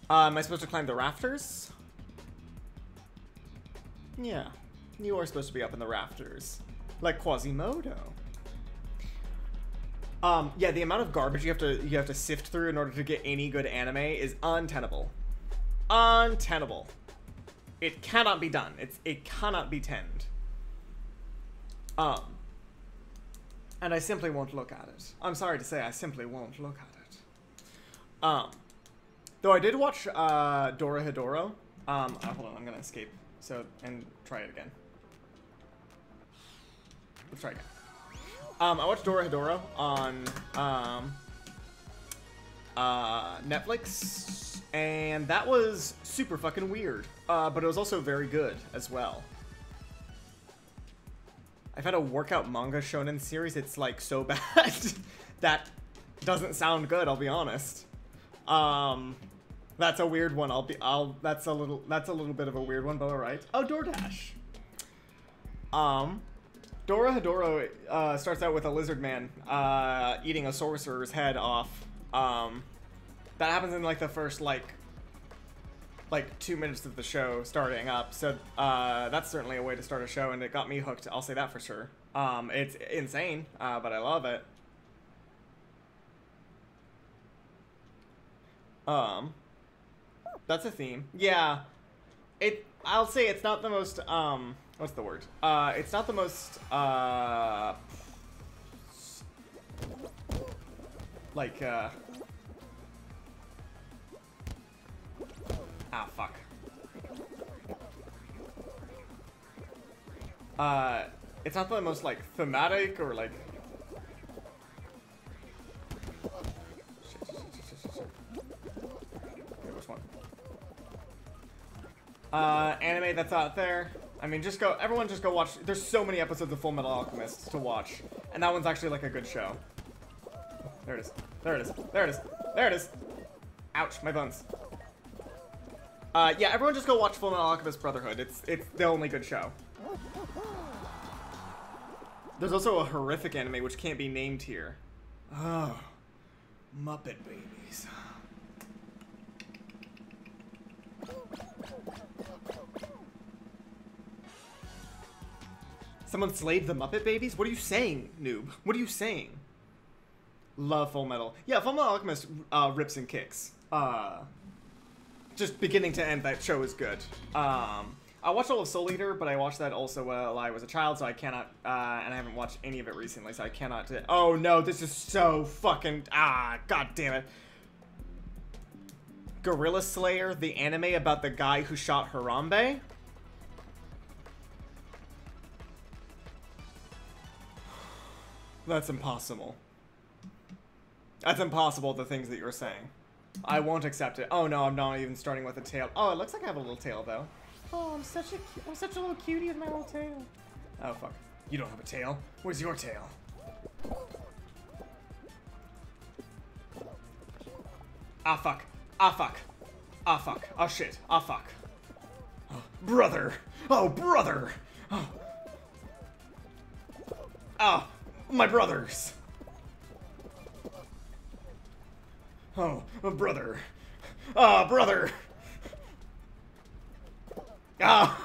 uh, am i supposed to climb the rafters? Yeah you are supposed to be up in the rafters. Like quasimodo um, yeah, the amount of garbage you have to you have to sift through in order to get any good anime is untenable. Untenable. It cannot be done. It's it cannot be tend. Um, and I simply won't look at it. I'm sorry to say, I simply won't look at it. Um, though I did watch uh, Dorohedoro. Um, uh, hold on, I'm gonna escape. So and try it again. Let's try again. Um, I watched Dorohedoro on um, uh, Netflix, and that was super fucking weird. Uh, but it was also very good as well. I've had a workout manga shonen series. It's like so bad that doesn't sound good. I'll be honest. Um, that's a weird one. I'll be. I'll. That's a little. That's a little bit of a weird one, but all right. Oh, DoorDash. Um. Dorohedoro uh, starts out with a lizard man uh, eating a sorcerer's head off. Um, that happens in like the first like like two minutes of the show starting up. So uh, that's certainly a way to start a show, and it got me hooked. I'll say that for sure. Um, it's insane, uh, but I love it. Um, that's a theme. Yeah, it. I'll say it's not the most um what's the word? Uh, it's not the most, uh, like, uh, ah, fuck. Uh, it's not the most, like, thematic or, like, Uh, anime that's out there. I mean, just go, everyone just go watch, there's so many episodes of Full Metal Alchemist to watch, and that one's actually like a good show. There it is, there it is, there it is, there it is. Ouch, my bones. Uh, yeah, everyone just go watch Full Metal Alchemist Brotherhood, it's, it's the only good show. There's also a horrific anime which can't be named here. Oh, Muppet Babies. Someone slayed the Muppet Babies? What are you saying, noob? What are you saying? Love Full Metal. Yeah, Full Metal Alchemist uh, rips and kicks. Uh, just beginning to end, that show is good. Um, I watched all of Soul Eater, but I watched that also while I was a child, so I cannot, uh, and I haven't watched any of it recently, so I cannot. oh no, this is so fucking, ah, god damn it. Gorilla Slayer, the anime about the guy who shot Harambe? That's impossible. That's impossible, the things that you're saying. I won't accept it. Oh no, I'm not even starting with a tail. Oh, it looks like I have a little tail though. Oh, I'm such a I'm such a little cutie with my little tail. Oh fuck. You don't have a tail. Where's your tail? Ah fuck. Ah fuck. Ah fuck. Ah shit. Ah fuck. Oh, brother. Oh brother. Oh. Oh, my brothers. Oh, brother. Ah, brother. Ah,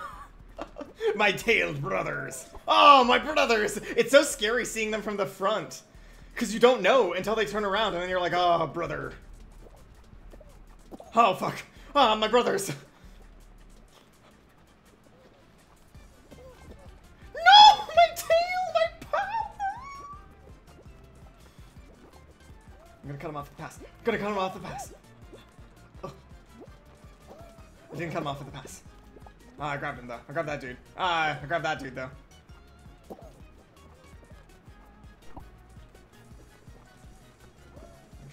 my tailed brothers. Oh, my brothers. It's so scary seeing them from the front. Because you don't know until they turn around and then you're like, oh, brother. Oh, fuck. Ah, my brothers. Gonna cut him off the pass. I'm gonna cut him off the pass. Oh. I didn't cut him off with the pass. Ah, I grabbed him though. I grabbed that dude. Ah, I grabbed that dude though. I'm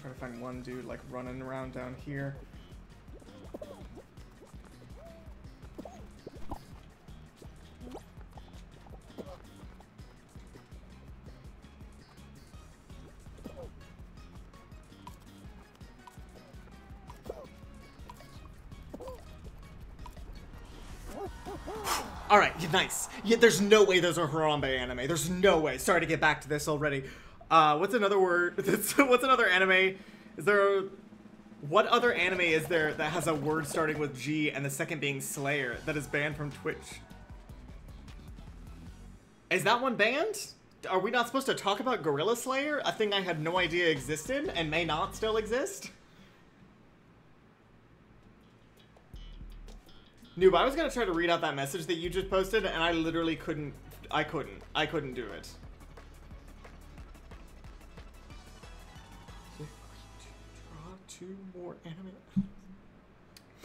trying to find one dude like running around down here. All right, nice. Yeah, there's no way those are Harambe anime. There's no way. Sorry to get back to this already. Uh, what's another word? what's another anime? Is there? A, what other anime is there that has a word starting with G and the second being Slayer that is banned from Twitch? Is that one banned? Are we not supposed to talk about Gorilla Slayer? A thing I had no idea existed and may not still exist? Noob, I was gonna try to read out that message that you just posted, and I literally couldn't. I couldn't. I couldn't do it. Two more anime.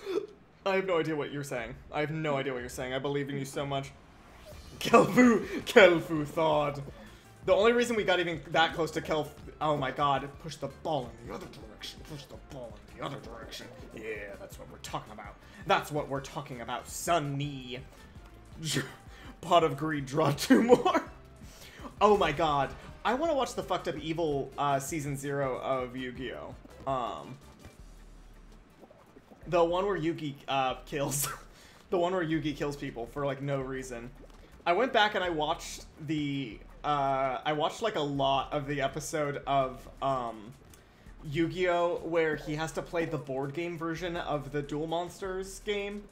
I have no idea what you're saying. I have no idea what you're saying. I believe in you so much. Kelfu, Kelfu thawed. The only reason we got even that close to Kelf, oh my god, push the ball in the other direction, push the ball in the other direction. Yeah, that's what we're talking about. That's what we're talking about, Sunny. Pot of greed, draw two more. oh my god, I want to watch the fucked up evil uh, season zero of Yu-Gi-Oh. Um, the one where Yugi uh, kills, the one where Yugi kills people for like no reason. I went back and I watched the uh, I watched like a lot of the episode of um, Yu-Gi-Oh, where he has to play the board game version of the Duel Monsters game.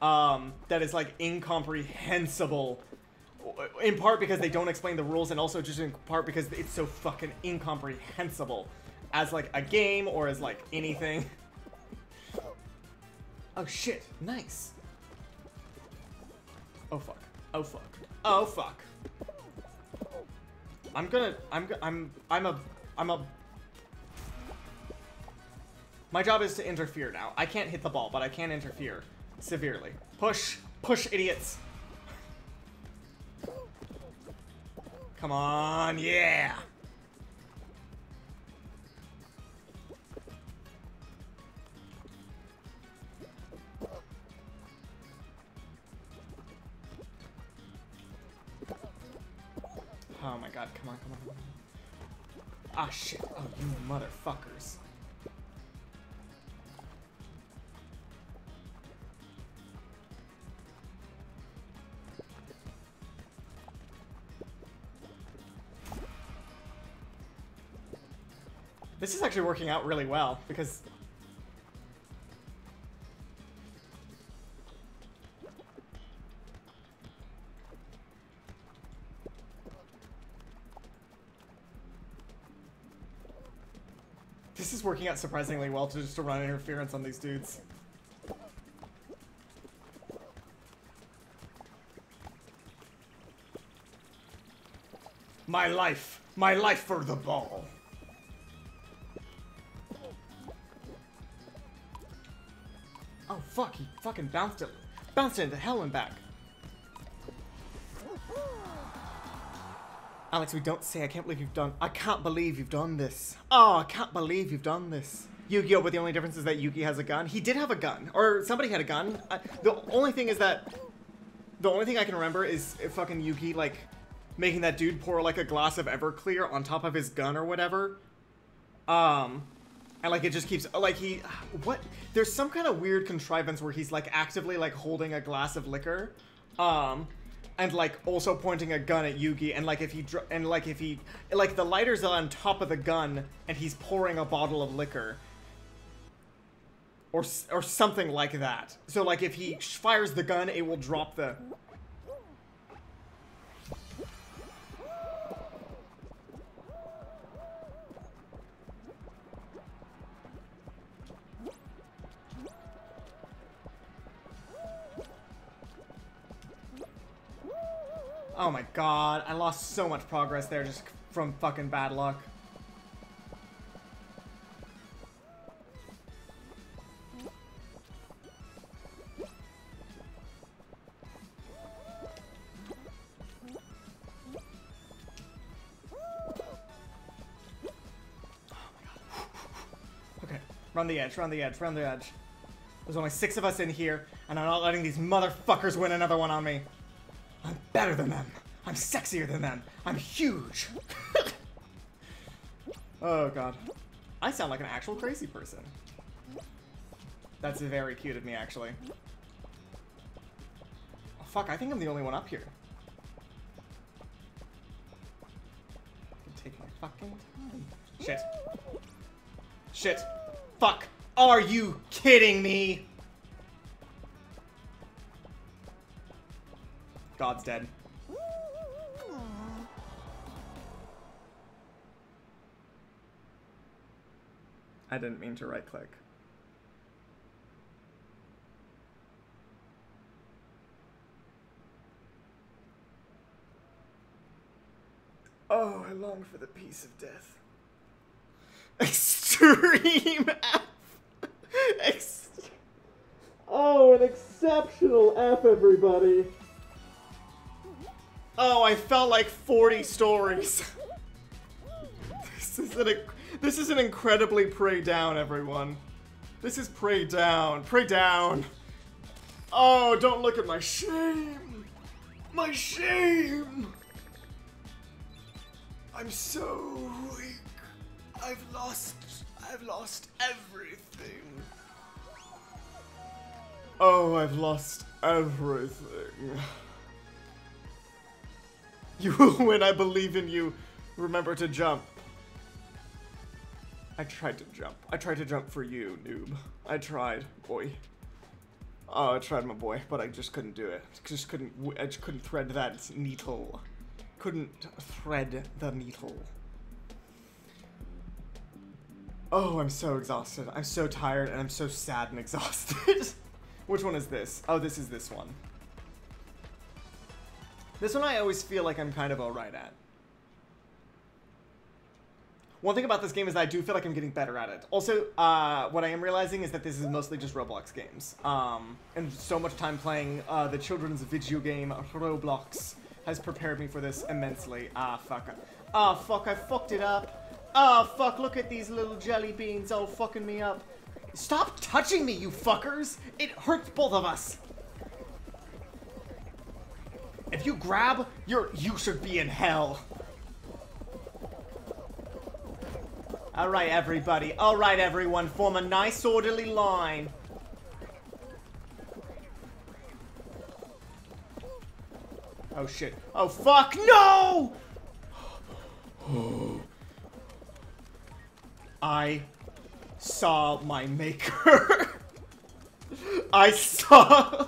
Um, that is like incomprehensible. In part because they don't explain the rules, and also just in part because it's so fucking incomprehensible as like a game or as like anything. oh shit! Nice. Oh fuck. Oh fuck. Oh fuck. I'm gonna. I'm. I'm. I'm a. I'm a. My job is to interfere now. I can't hit the ball, but I can interfere severely. Push, push, idiots. Come on, yeah. Oh my god, come on, come on. Ah, shit. Oh, you motherfuckers. This is actually working out really well, because... This is working out surprisingly well to just to run interference on these dudes. My life! My life for the ball! Fucking bounced it. Bounced it into hell and back. Alex, we don't say. I can't believe you've done. I can't believe you've done this. Oh, I can't believe you've done this. Yu-Gi-Oh! But the only difference is that Yugi has a gun. He did have a gun, or somebody had a gun. I, the only thing is that the only thing I can remember is fucking Yugi like making that dude pour like a glass of Everclear on top of his gun or whatever. Um, and like it just keeps like he what? There's some kind of weird contrivance where he's like actively like holding a glass of liquor. Um and like also pointing a gun at Yugi, and like if he and like if he like the lighter's on top of the gun, and he's pouring a bottle of liquor, or or something like that. So like if he fires the gun, it will drop the. Oh my god, I lost so much progress there just from fucking bad luck. Okay, run the edge, run the edge, run the edge. There's only six of us in here, and I'm not letting these motherfuckers win another one on me. I'm better than them. I'm sexier than them. I'm huge. oh god. I sound like an actual crazy person. That's very cute of me, actually. Oh, fuck, I think I'm the only one up here. Take my fucking time. Shit. Shit. Fuck. Are you kidding me? God's dead. I didn't mean to right click. Oh, I long for the peace of death. Extreme F. Ex- oh, an exceptional F, everybody. Oh, I felt like 40 stories. this is an this is an incredibly pray down, everyone. This is pray down, pray down. Oh, don't look at my shame. My shame. I'm so weak. I've lost I've lost everything. Oh, I've lost everything. You will win, I believe in you. Remember to jump. I tried to jump. I tried to jump for you, noob. I tried, boy. Oh, I tried, my boy, but I just couldn't do it. Just couldn't. I just couldn't thread that needle. Couldn't thread the needle. Oh, I'm so exhausted. I'm so tired, and I'm so sad and exhausted. Which one is this? Oh, this is this one. This one I always feel like I'm kind of alright at. One thing about this game is that I do feel like I'm getting better at it. Also, uh, what I am realizing is that this is mostly just Roblox games. Um, and so much time playing uh, the children's video game Roblox has prepared me for this immensely. Ah, fuck. Ah, fuck, I fucked it up. Ah, fuck, look at these little jelly beans all fucking me up. Stop touching me, you fuckers! It hurts both of us! If you grab, you're you should be in hell. All right, everybody. All right, everyone. Form a nice orderly line. Oh shit. Oh fuck. No! I saw my maker. I saw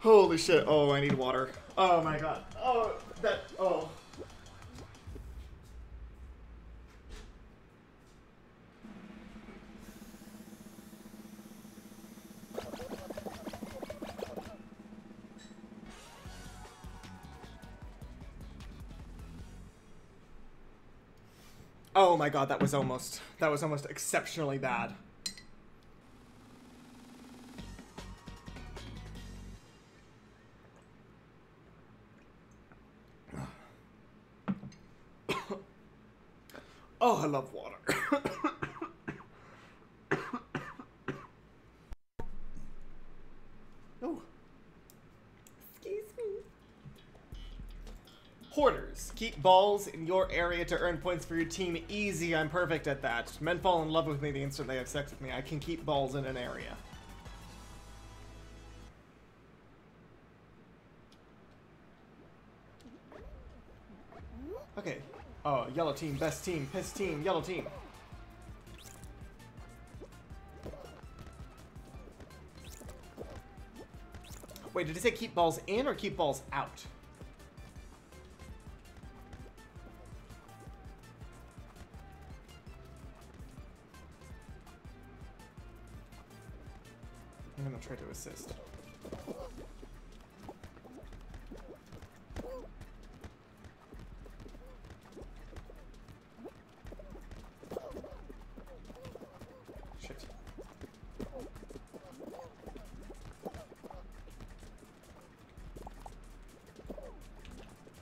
Holy shit. Oh, I need water. Oh my god. Oh, that. Oh. Oh my god, that was almost that was almost exceptionally bad. Balls in your area to earn points for your team. Easy, I'm perfect at that. Men fall in love with me the instant they have sex with me. I can keep balls in an area. Okay. Oh, yellow team, best team, piss team, yellow team. Wait, did it say keep balls in or keep balls out? Try to assist.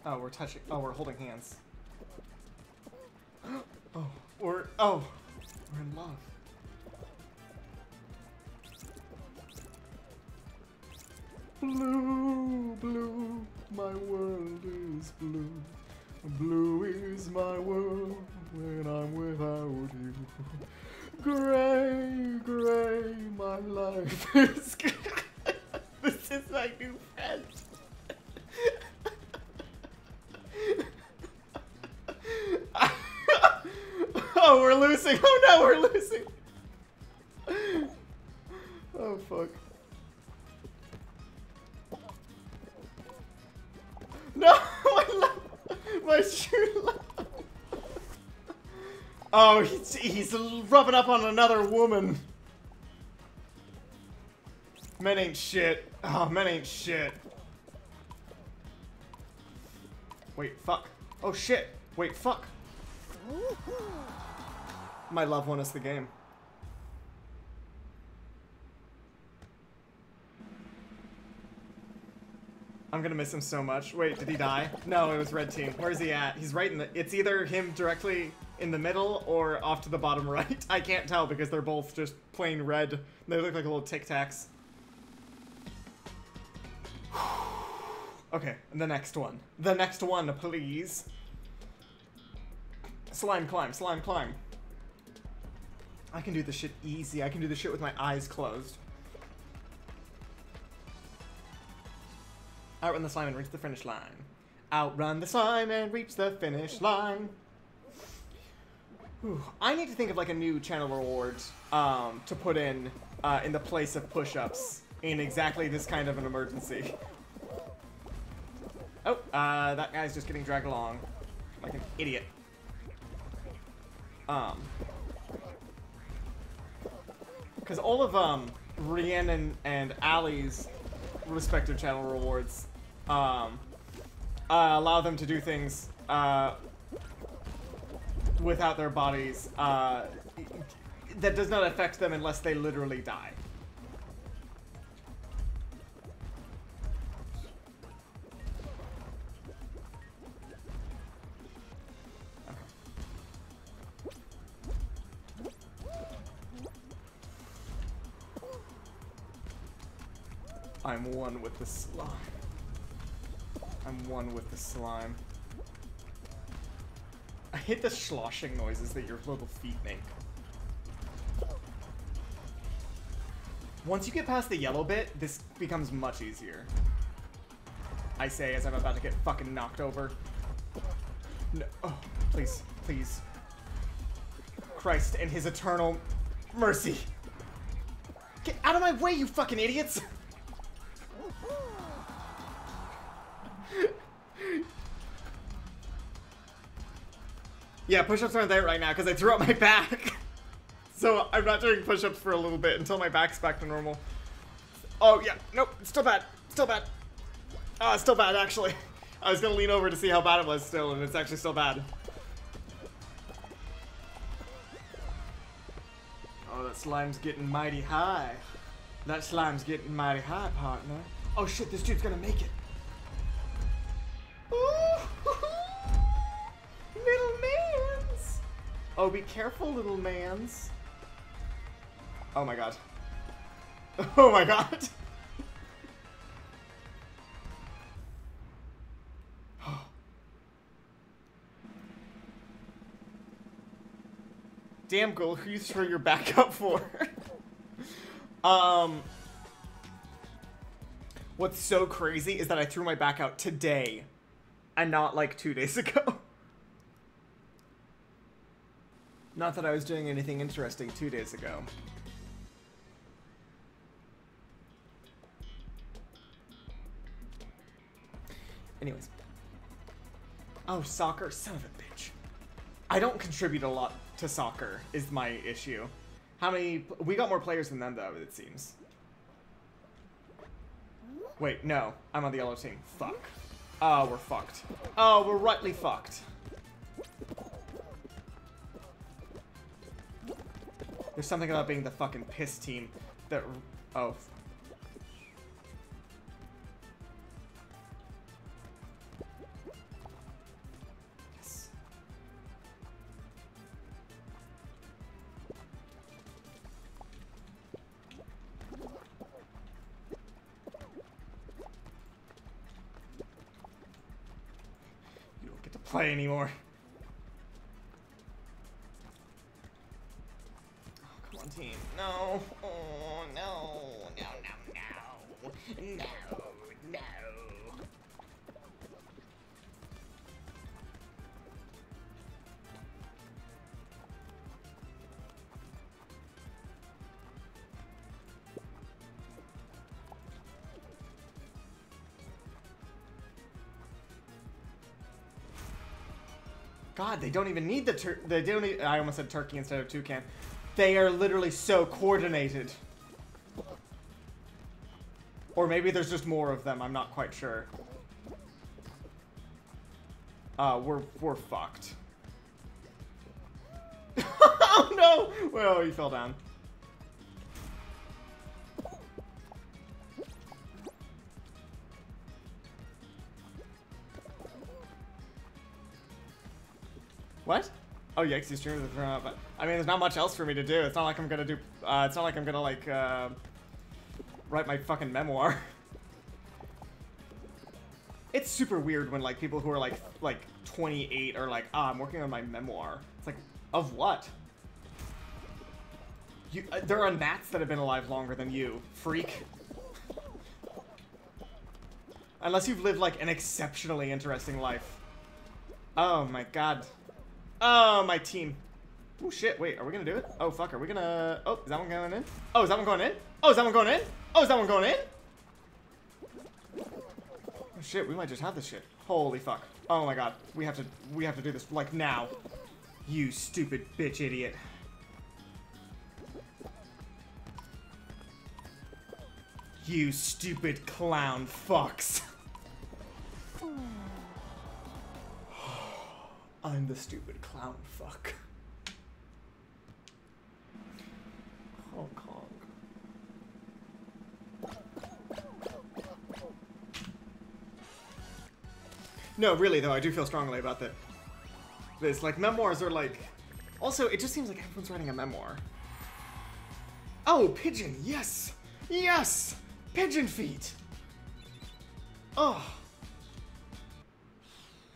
Oh, we're touching. Oh, we're holding hands. oh, we're. Oh, Oh, he's, he's rubbing up on another woman. Men ain't shit. Oh, men ain't shit. Wait, fuck. Oh shit. Wait, fuck. My love won us the game. I'm gonna miss him so much. Wait, did he die? No, it was red team. Where's he at? He's right in the- it's either him directly in the middle or off to the bottom right. I can't tell because they're both just plain red. They look like little Tic Tacs. Okay, the next one. The next one, please. Slime climb, slime climb. I can do this shit easy. I can do this shit with my eyes closed. Outrun the slime and reach the finish line. Outrun the slime and reach the finish line. I need to think of like a new channel reward um, to put in uh, in the place of push-ups in exactly this kind of an emergency. Oh, uh, that guy's just getting dragged along like an idiot. Um, because all of um Rhiannon and Ali's respective channel rewards um uh, allow them to do things uh without their bodies uh that does not affect them unless they literally die. I'm one with the slime. I'm one with the slime. I hate the sloshing noises that your little feet make. Once you get past the yellow bit, this becomes much easier. I say as I'm about to get fucking knocked over. No, oh, please, please. Christ and his eternal mercy. Get out of my way, you fucking idiots! Yeah, push-ups aren't there right now because I threw out my back. so I'm not doing push-ups for a little bit until my back's back to normal. Oh, yeah. Nope. Still bad. Still bad. Oh, it's still bad, actually. I was going to lean over to see how bad it was still, and it's actually still bad. Oh, that slime's getting mighty high. That slime's getting mighty high, partner. Oh, shit. This dude's going to make it. Ooh, little mans. Oh, be careful, little mans. Oh my god. Oh my god. Damn, girl, who you throw your back up for? um, what's so crazy is that I threw my back out today, and not like two days ago. Not that I was doing anything interesting two days ago. Anyways. Oh, soccer, son of a bitch. I don't contribute a lot to soccer, is my issue. How many... We got more players than them, though, it seems. Wait, no. I'm on the yellow team. Fuck. Oh, we're fucked. Oh, we're rightly fucked. There's something about being the fucking piss team that... Oh. Yes. You don't get to play anymore. No. Oh, no. No, no, no. No, no. God, they don't even need the tur- they don't. e I almost said turkey instead of toucan. They are literally so coordinated. Or maybe there's just more of them. I'm not quite sure. Uh, we're we're fucked. oh no! Well, he fell down. What? Oh, 'cause these streamers are throwing up. But I mean, there's not much else for me to do. It's not like I'm gonna do. Uh, it's not like I'm gonna like uh, write my fucking memoir. It's super weird when like people who are like like 28 are like, ah, I'm working on my memoir. It's like, of what? You, uh, there are gnats that have been alive longer than you, freak. Unless you've lived like an exceptionally interesting life. Oh my god. Oh, my team. Oh shit, wait, are we gonna do it? Oh fuck, are we gonna... Oh, is that one going in? Oh, is that one going in? Oh, is that one going in? Oh, is that one going in? Oh shit, we might just have this shit. Holy fuck. Oh my god, we have to, we have to do this, like, now. You stupid bitch idiot. You stupid clown fucks. I'm the stupid clown fuck. Hong Kong. No, really though, I do feel strongly about that. This like memoirs are like. Also, it just seems like everyone's writing a memoir. Oh, pigeon! Yes, yes, pigeon feet. Oh.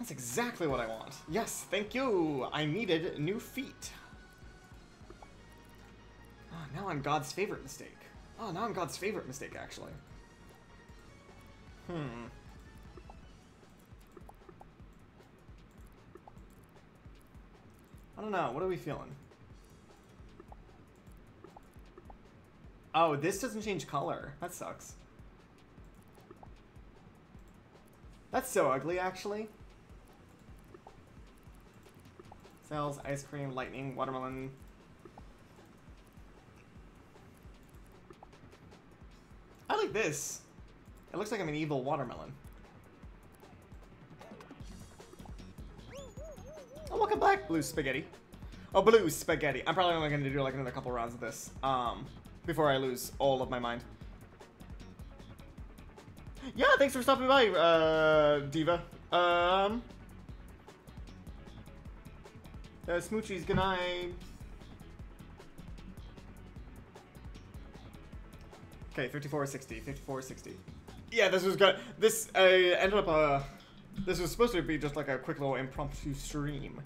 That's exactly what I want. Yes, thank you. I needed new feet. Oh, now I'm God's favorite mistake. Oh, now I'm God's favorite mistake, actually. Hmm. I don't know. What are we feeling? Oh, this doesn't change color. That sucks. That's so ugly, actually. Cells, ice cream, lightning, watermelon. I like this. It looks like I'm an evil watermelon. Oh, welcome back, blue spaghetti. Oh, blue spaghetti. I'm probably only going to do like another couple rounds of this um, before I lose all of my mind. Yeah, thanks for stopping by, uh, Diva. Um, Uh, smoochies, night. Okay, 5460, 5460. Yeah, this was good. This uh, ended up, uh, this was supposed to be just like a quick little impromptu stream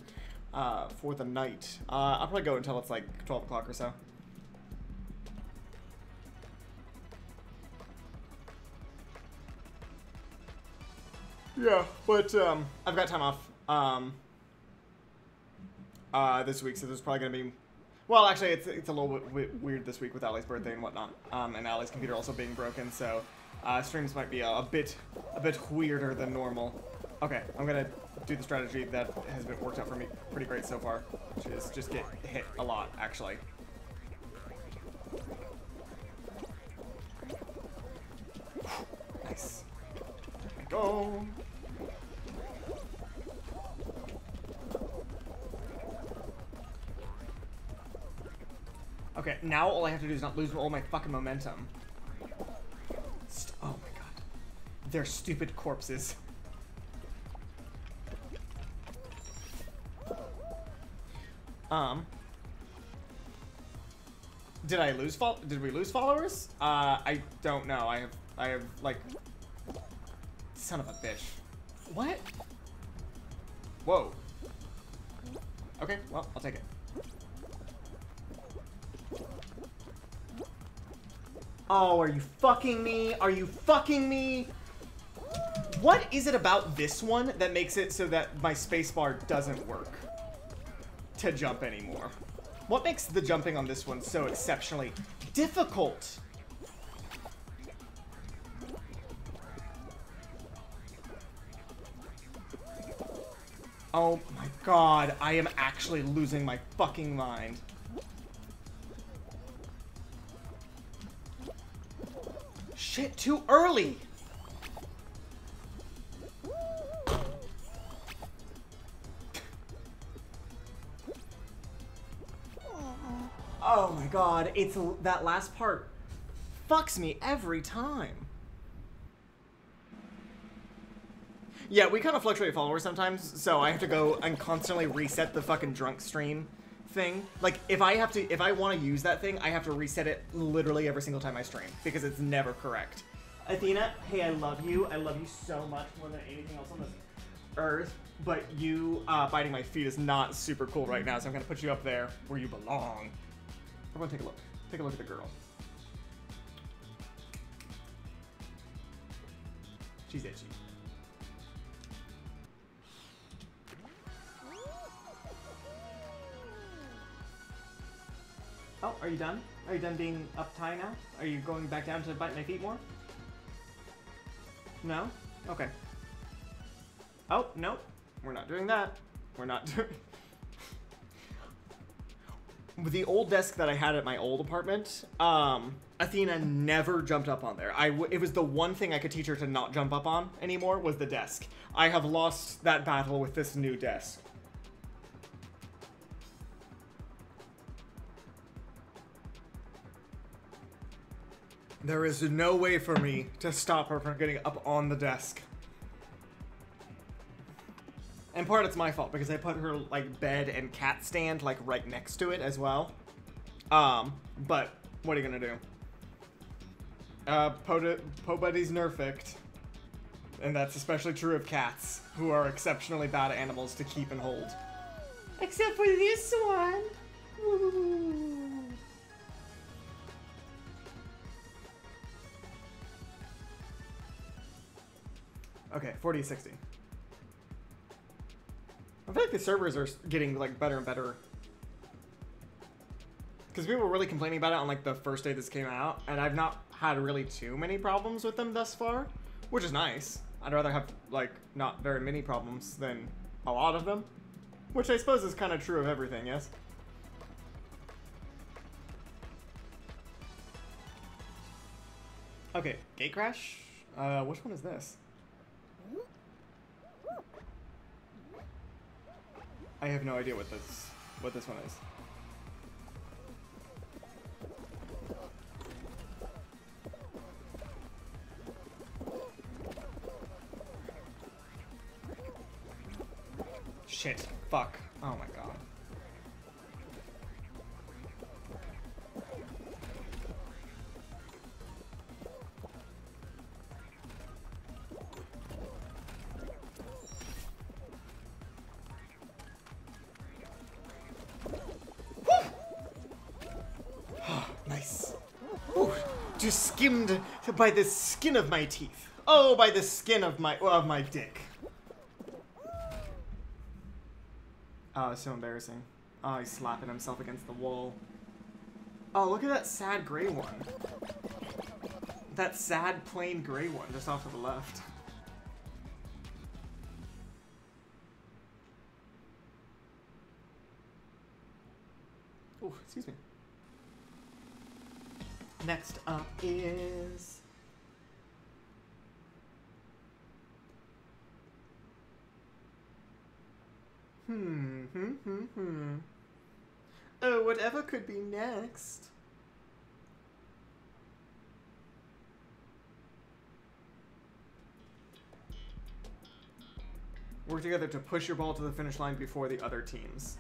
uh, for the night. Uh, I'll probably go until it's like 12 o'clock or so. Yeah, but um, I've got time off um, uh, this week, so there's probably gonna be. Well, actually, it's it's a little bit weird this week with Ali's birthday and whatnot, um, and Ali's computer also being broken, so uh, streams might be a, a bit a bit weirder than normal. Okay, I'm gonna do the strategy that has been worked out for me pretty great so far, which is just get hit a lot, actually. Nice. There we go. Okay, now all I have to do is not lose all my fucking momentum. St- oh my god. They're stupid corpses. Um. Did I lose fol- did we lose followers? Uh, I don't know. I have I have like son of a bitch. What? Whoa. Okay, well, I'll take it. Oh, are you fucking me? Are you fucking me? What is it about this one that makes it so that my spacebar doesn't work to jump anymore? What makes the jumping on this one so exceptionally difficult? Oh my god, I am actually losing my fucking mind. Shit, too early! Oh my god, it's that last part fucks me every time. Yeah, we kind of fluctuate followers sometimes, so I have to go and constantly reset the fucking drunk stream thing. Like, if I have to, if I want to use that thing, I have to reset it literally every single time I stream because it's never correct. Athena, hey, I love you. I love you so much more than anything else on this earth. But you uh, biting my feet is not super cool right now, so I'm gonna put you up there where you belong. Everyone, take a look. Take a look at the girl. She's itchy. Oh, are you done? Are you done being up high now? Are you going back down to bite my feet more? No? Okay. Oh, nope. We're not doing that. We're not doing... the old desk that I had at my old apartment, um, Athena never jumped up on there. I w- it was the one thing I could teach her to not jump up on anymore was the desk. I have lost that battle with this new desk. There is no way for me to stop her from getting up on the desk. And part it's my fault because I put her like bed and cat stand like right next to it as well. Um, but what are you gonna do? Uh, Po, po Buddy's nerfed. And that's especially true of cats, who are exceptionally bad animals to keep and hold. Except for this one. Ooh. Okay, 40 60. I feel like the servers are getting like better and better. Because people were really complaining about it on like the first day this came out, and I've not had really too many problems with them thus far, which is nice. I'd rather have like not very many problems than a lot of them, which I suppose is kind of true of everything, yes? Okay, gate crash. Uh, which one is this? I have no idea what this what this one is. Shit. Fuck. Oh my god. Skimmed by the skin of my teeth. Oh, by the skin of my of my dick. Oh, it's so embarrassing. Oh, he's slapping himself against the wall. Oh, look at that sad gray one. That sad plain gray one just off to the left. Next up is. Hmm, hmm, hmm, hmm. Oh, whatever could be next. Work together to push your ball to the finish line before the other teams.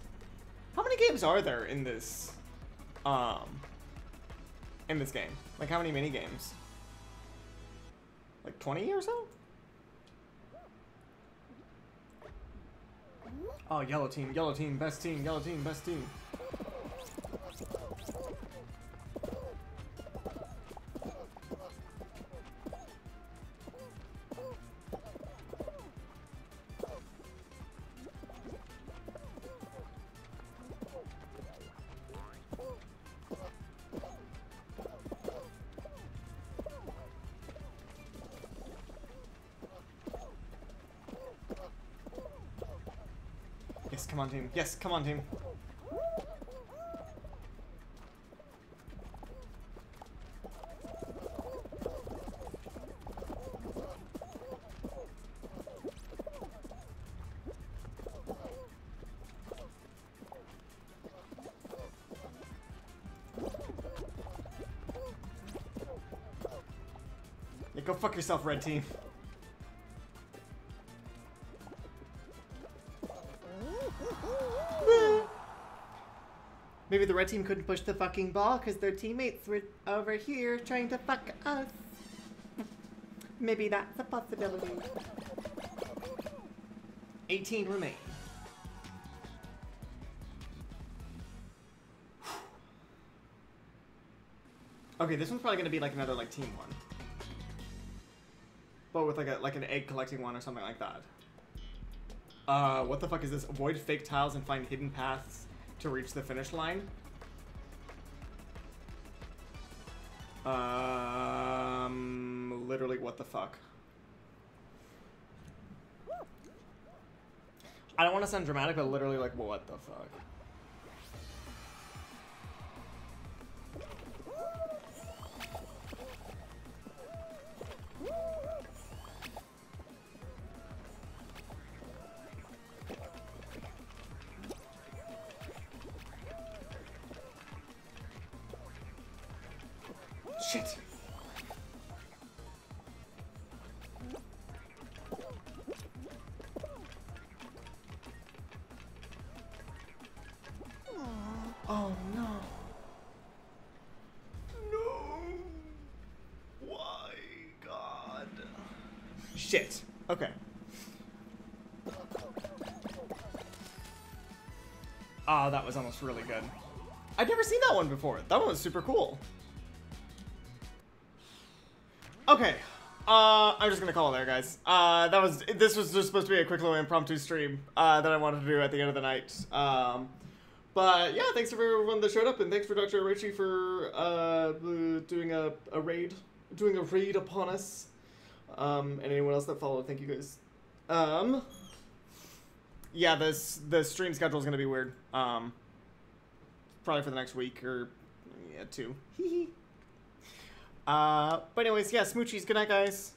How many games are there in this, um, in this game? Like, how many mini games? Like 20 or so? Oh, yellow team, yellow team, best team, yellow team, best team. On, team. Yes, come on, team. Yeah, go fuck yourself, red team. The red team couldn't push the fucking ball because their teammates were over here trying to fuck us. Maybe that's a possibility. 18 remain. Okay, this one's probably gonna be like another like team one. But with like a like an egg collecting one or something like that. Uh, what the fuck is this? Avoid fake tiles and find hidden paths to reach the finish line. Um, literally, what the fuck? I don't want to sound dramatic, but literally, like, what the fuck? Okay. Ah, that was almost really good. I've never seen that one before. That one was super cool. Okay. Uh, I'm just gonna call it there, guys. Uh, that was this was just supposed to be a quick little impromptu stream uh, that I wanted to do at the end of the night. Um, but yeah, thanks for everyone that showed up, and thanks for Dr. Richie for uh, doing a, a raid, doing a raid upon us. Um, and anyone else that followed, thank you guys. Um, yeah, this the stream schedule is gonna be weird. Um, probably for the next week or yeah, two. Uh, but anyways, yeah, smoochies. Good night, guys.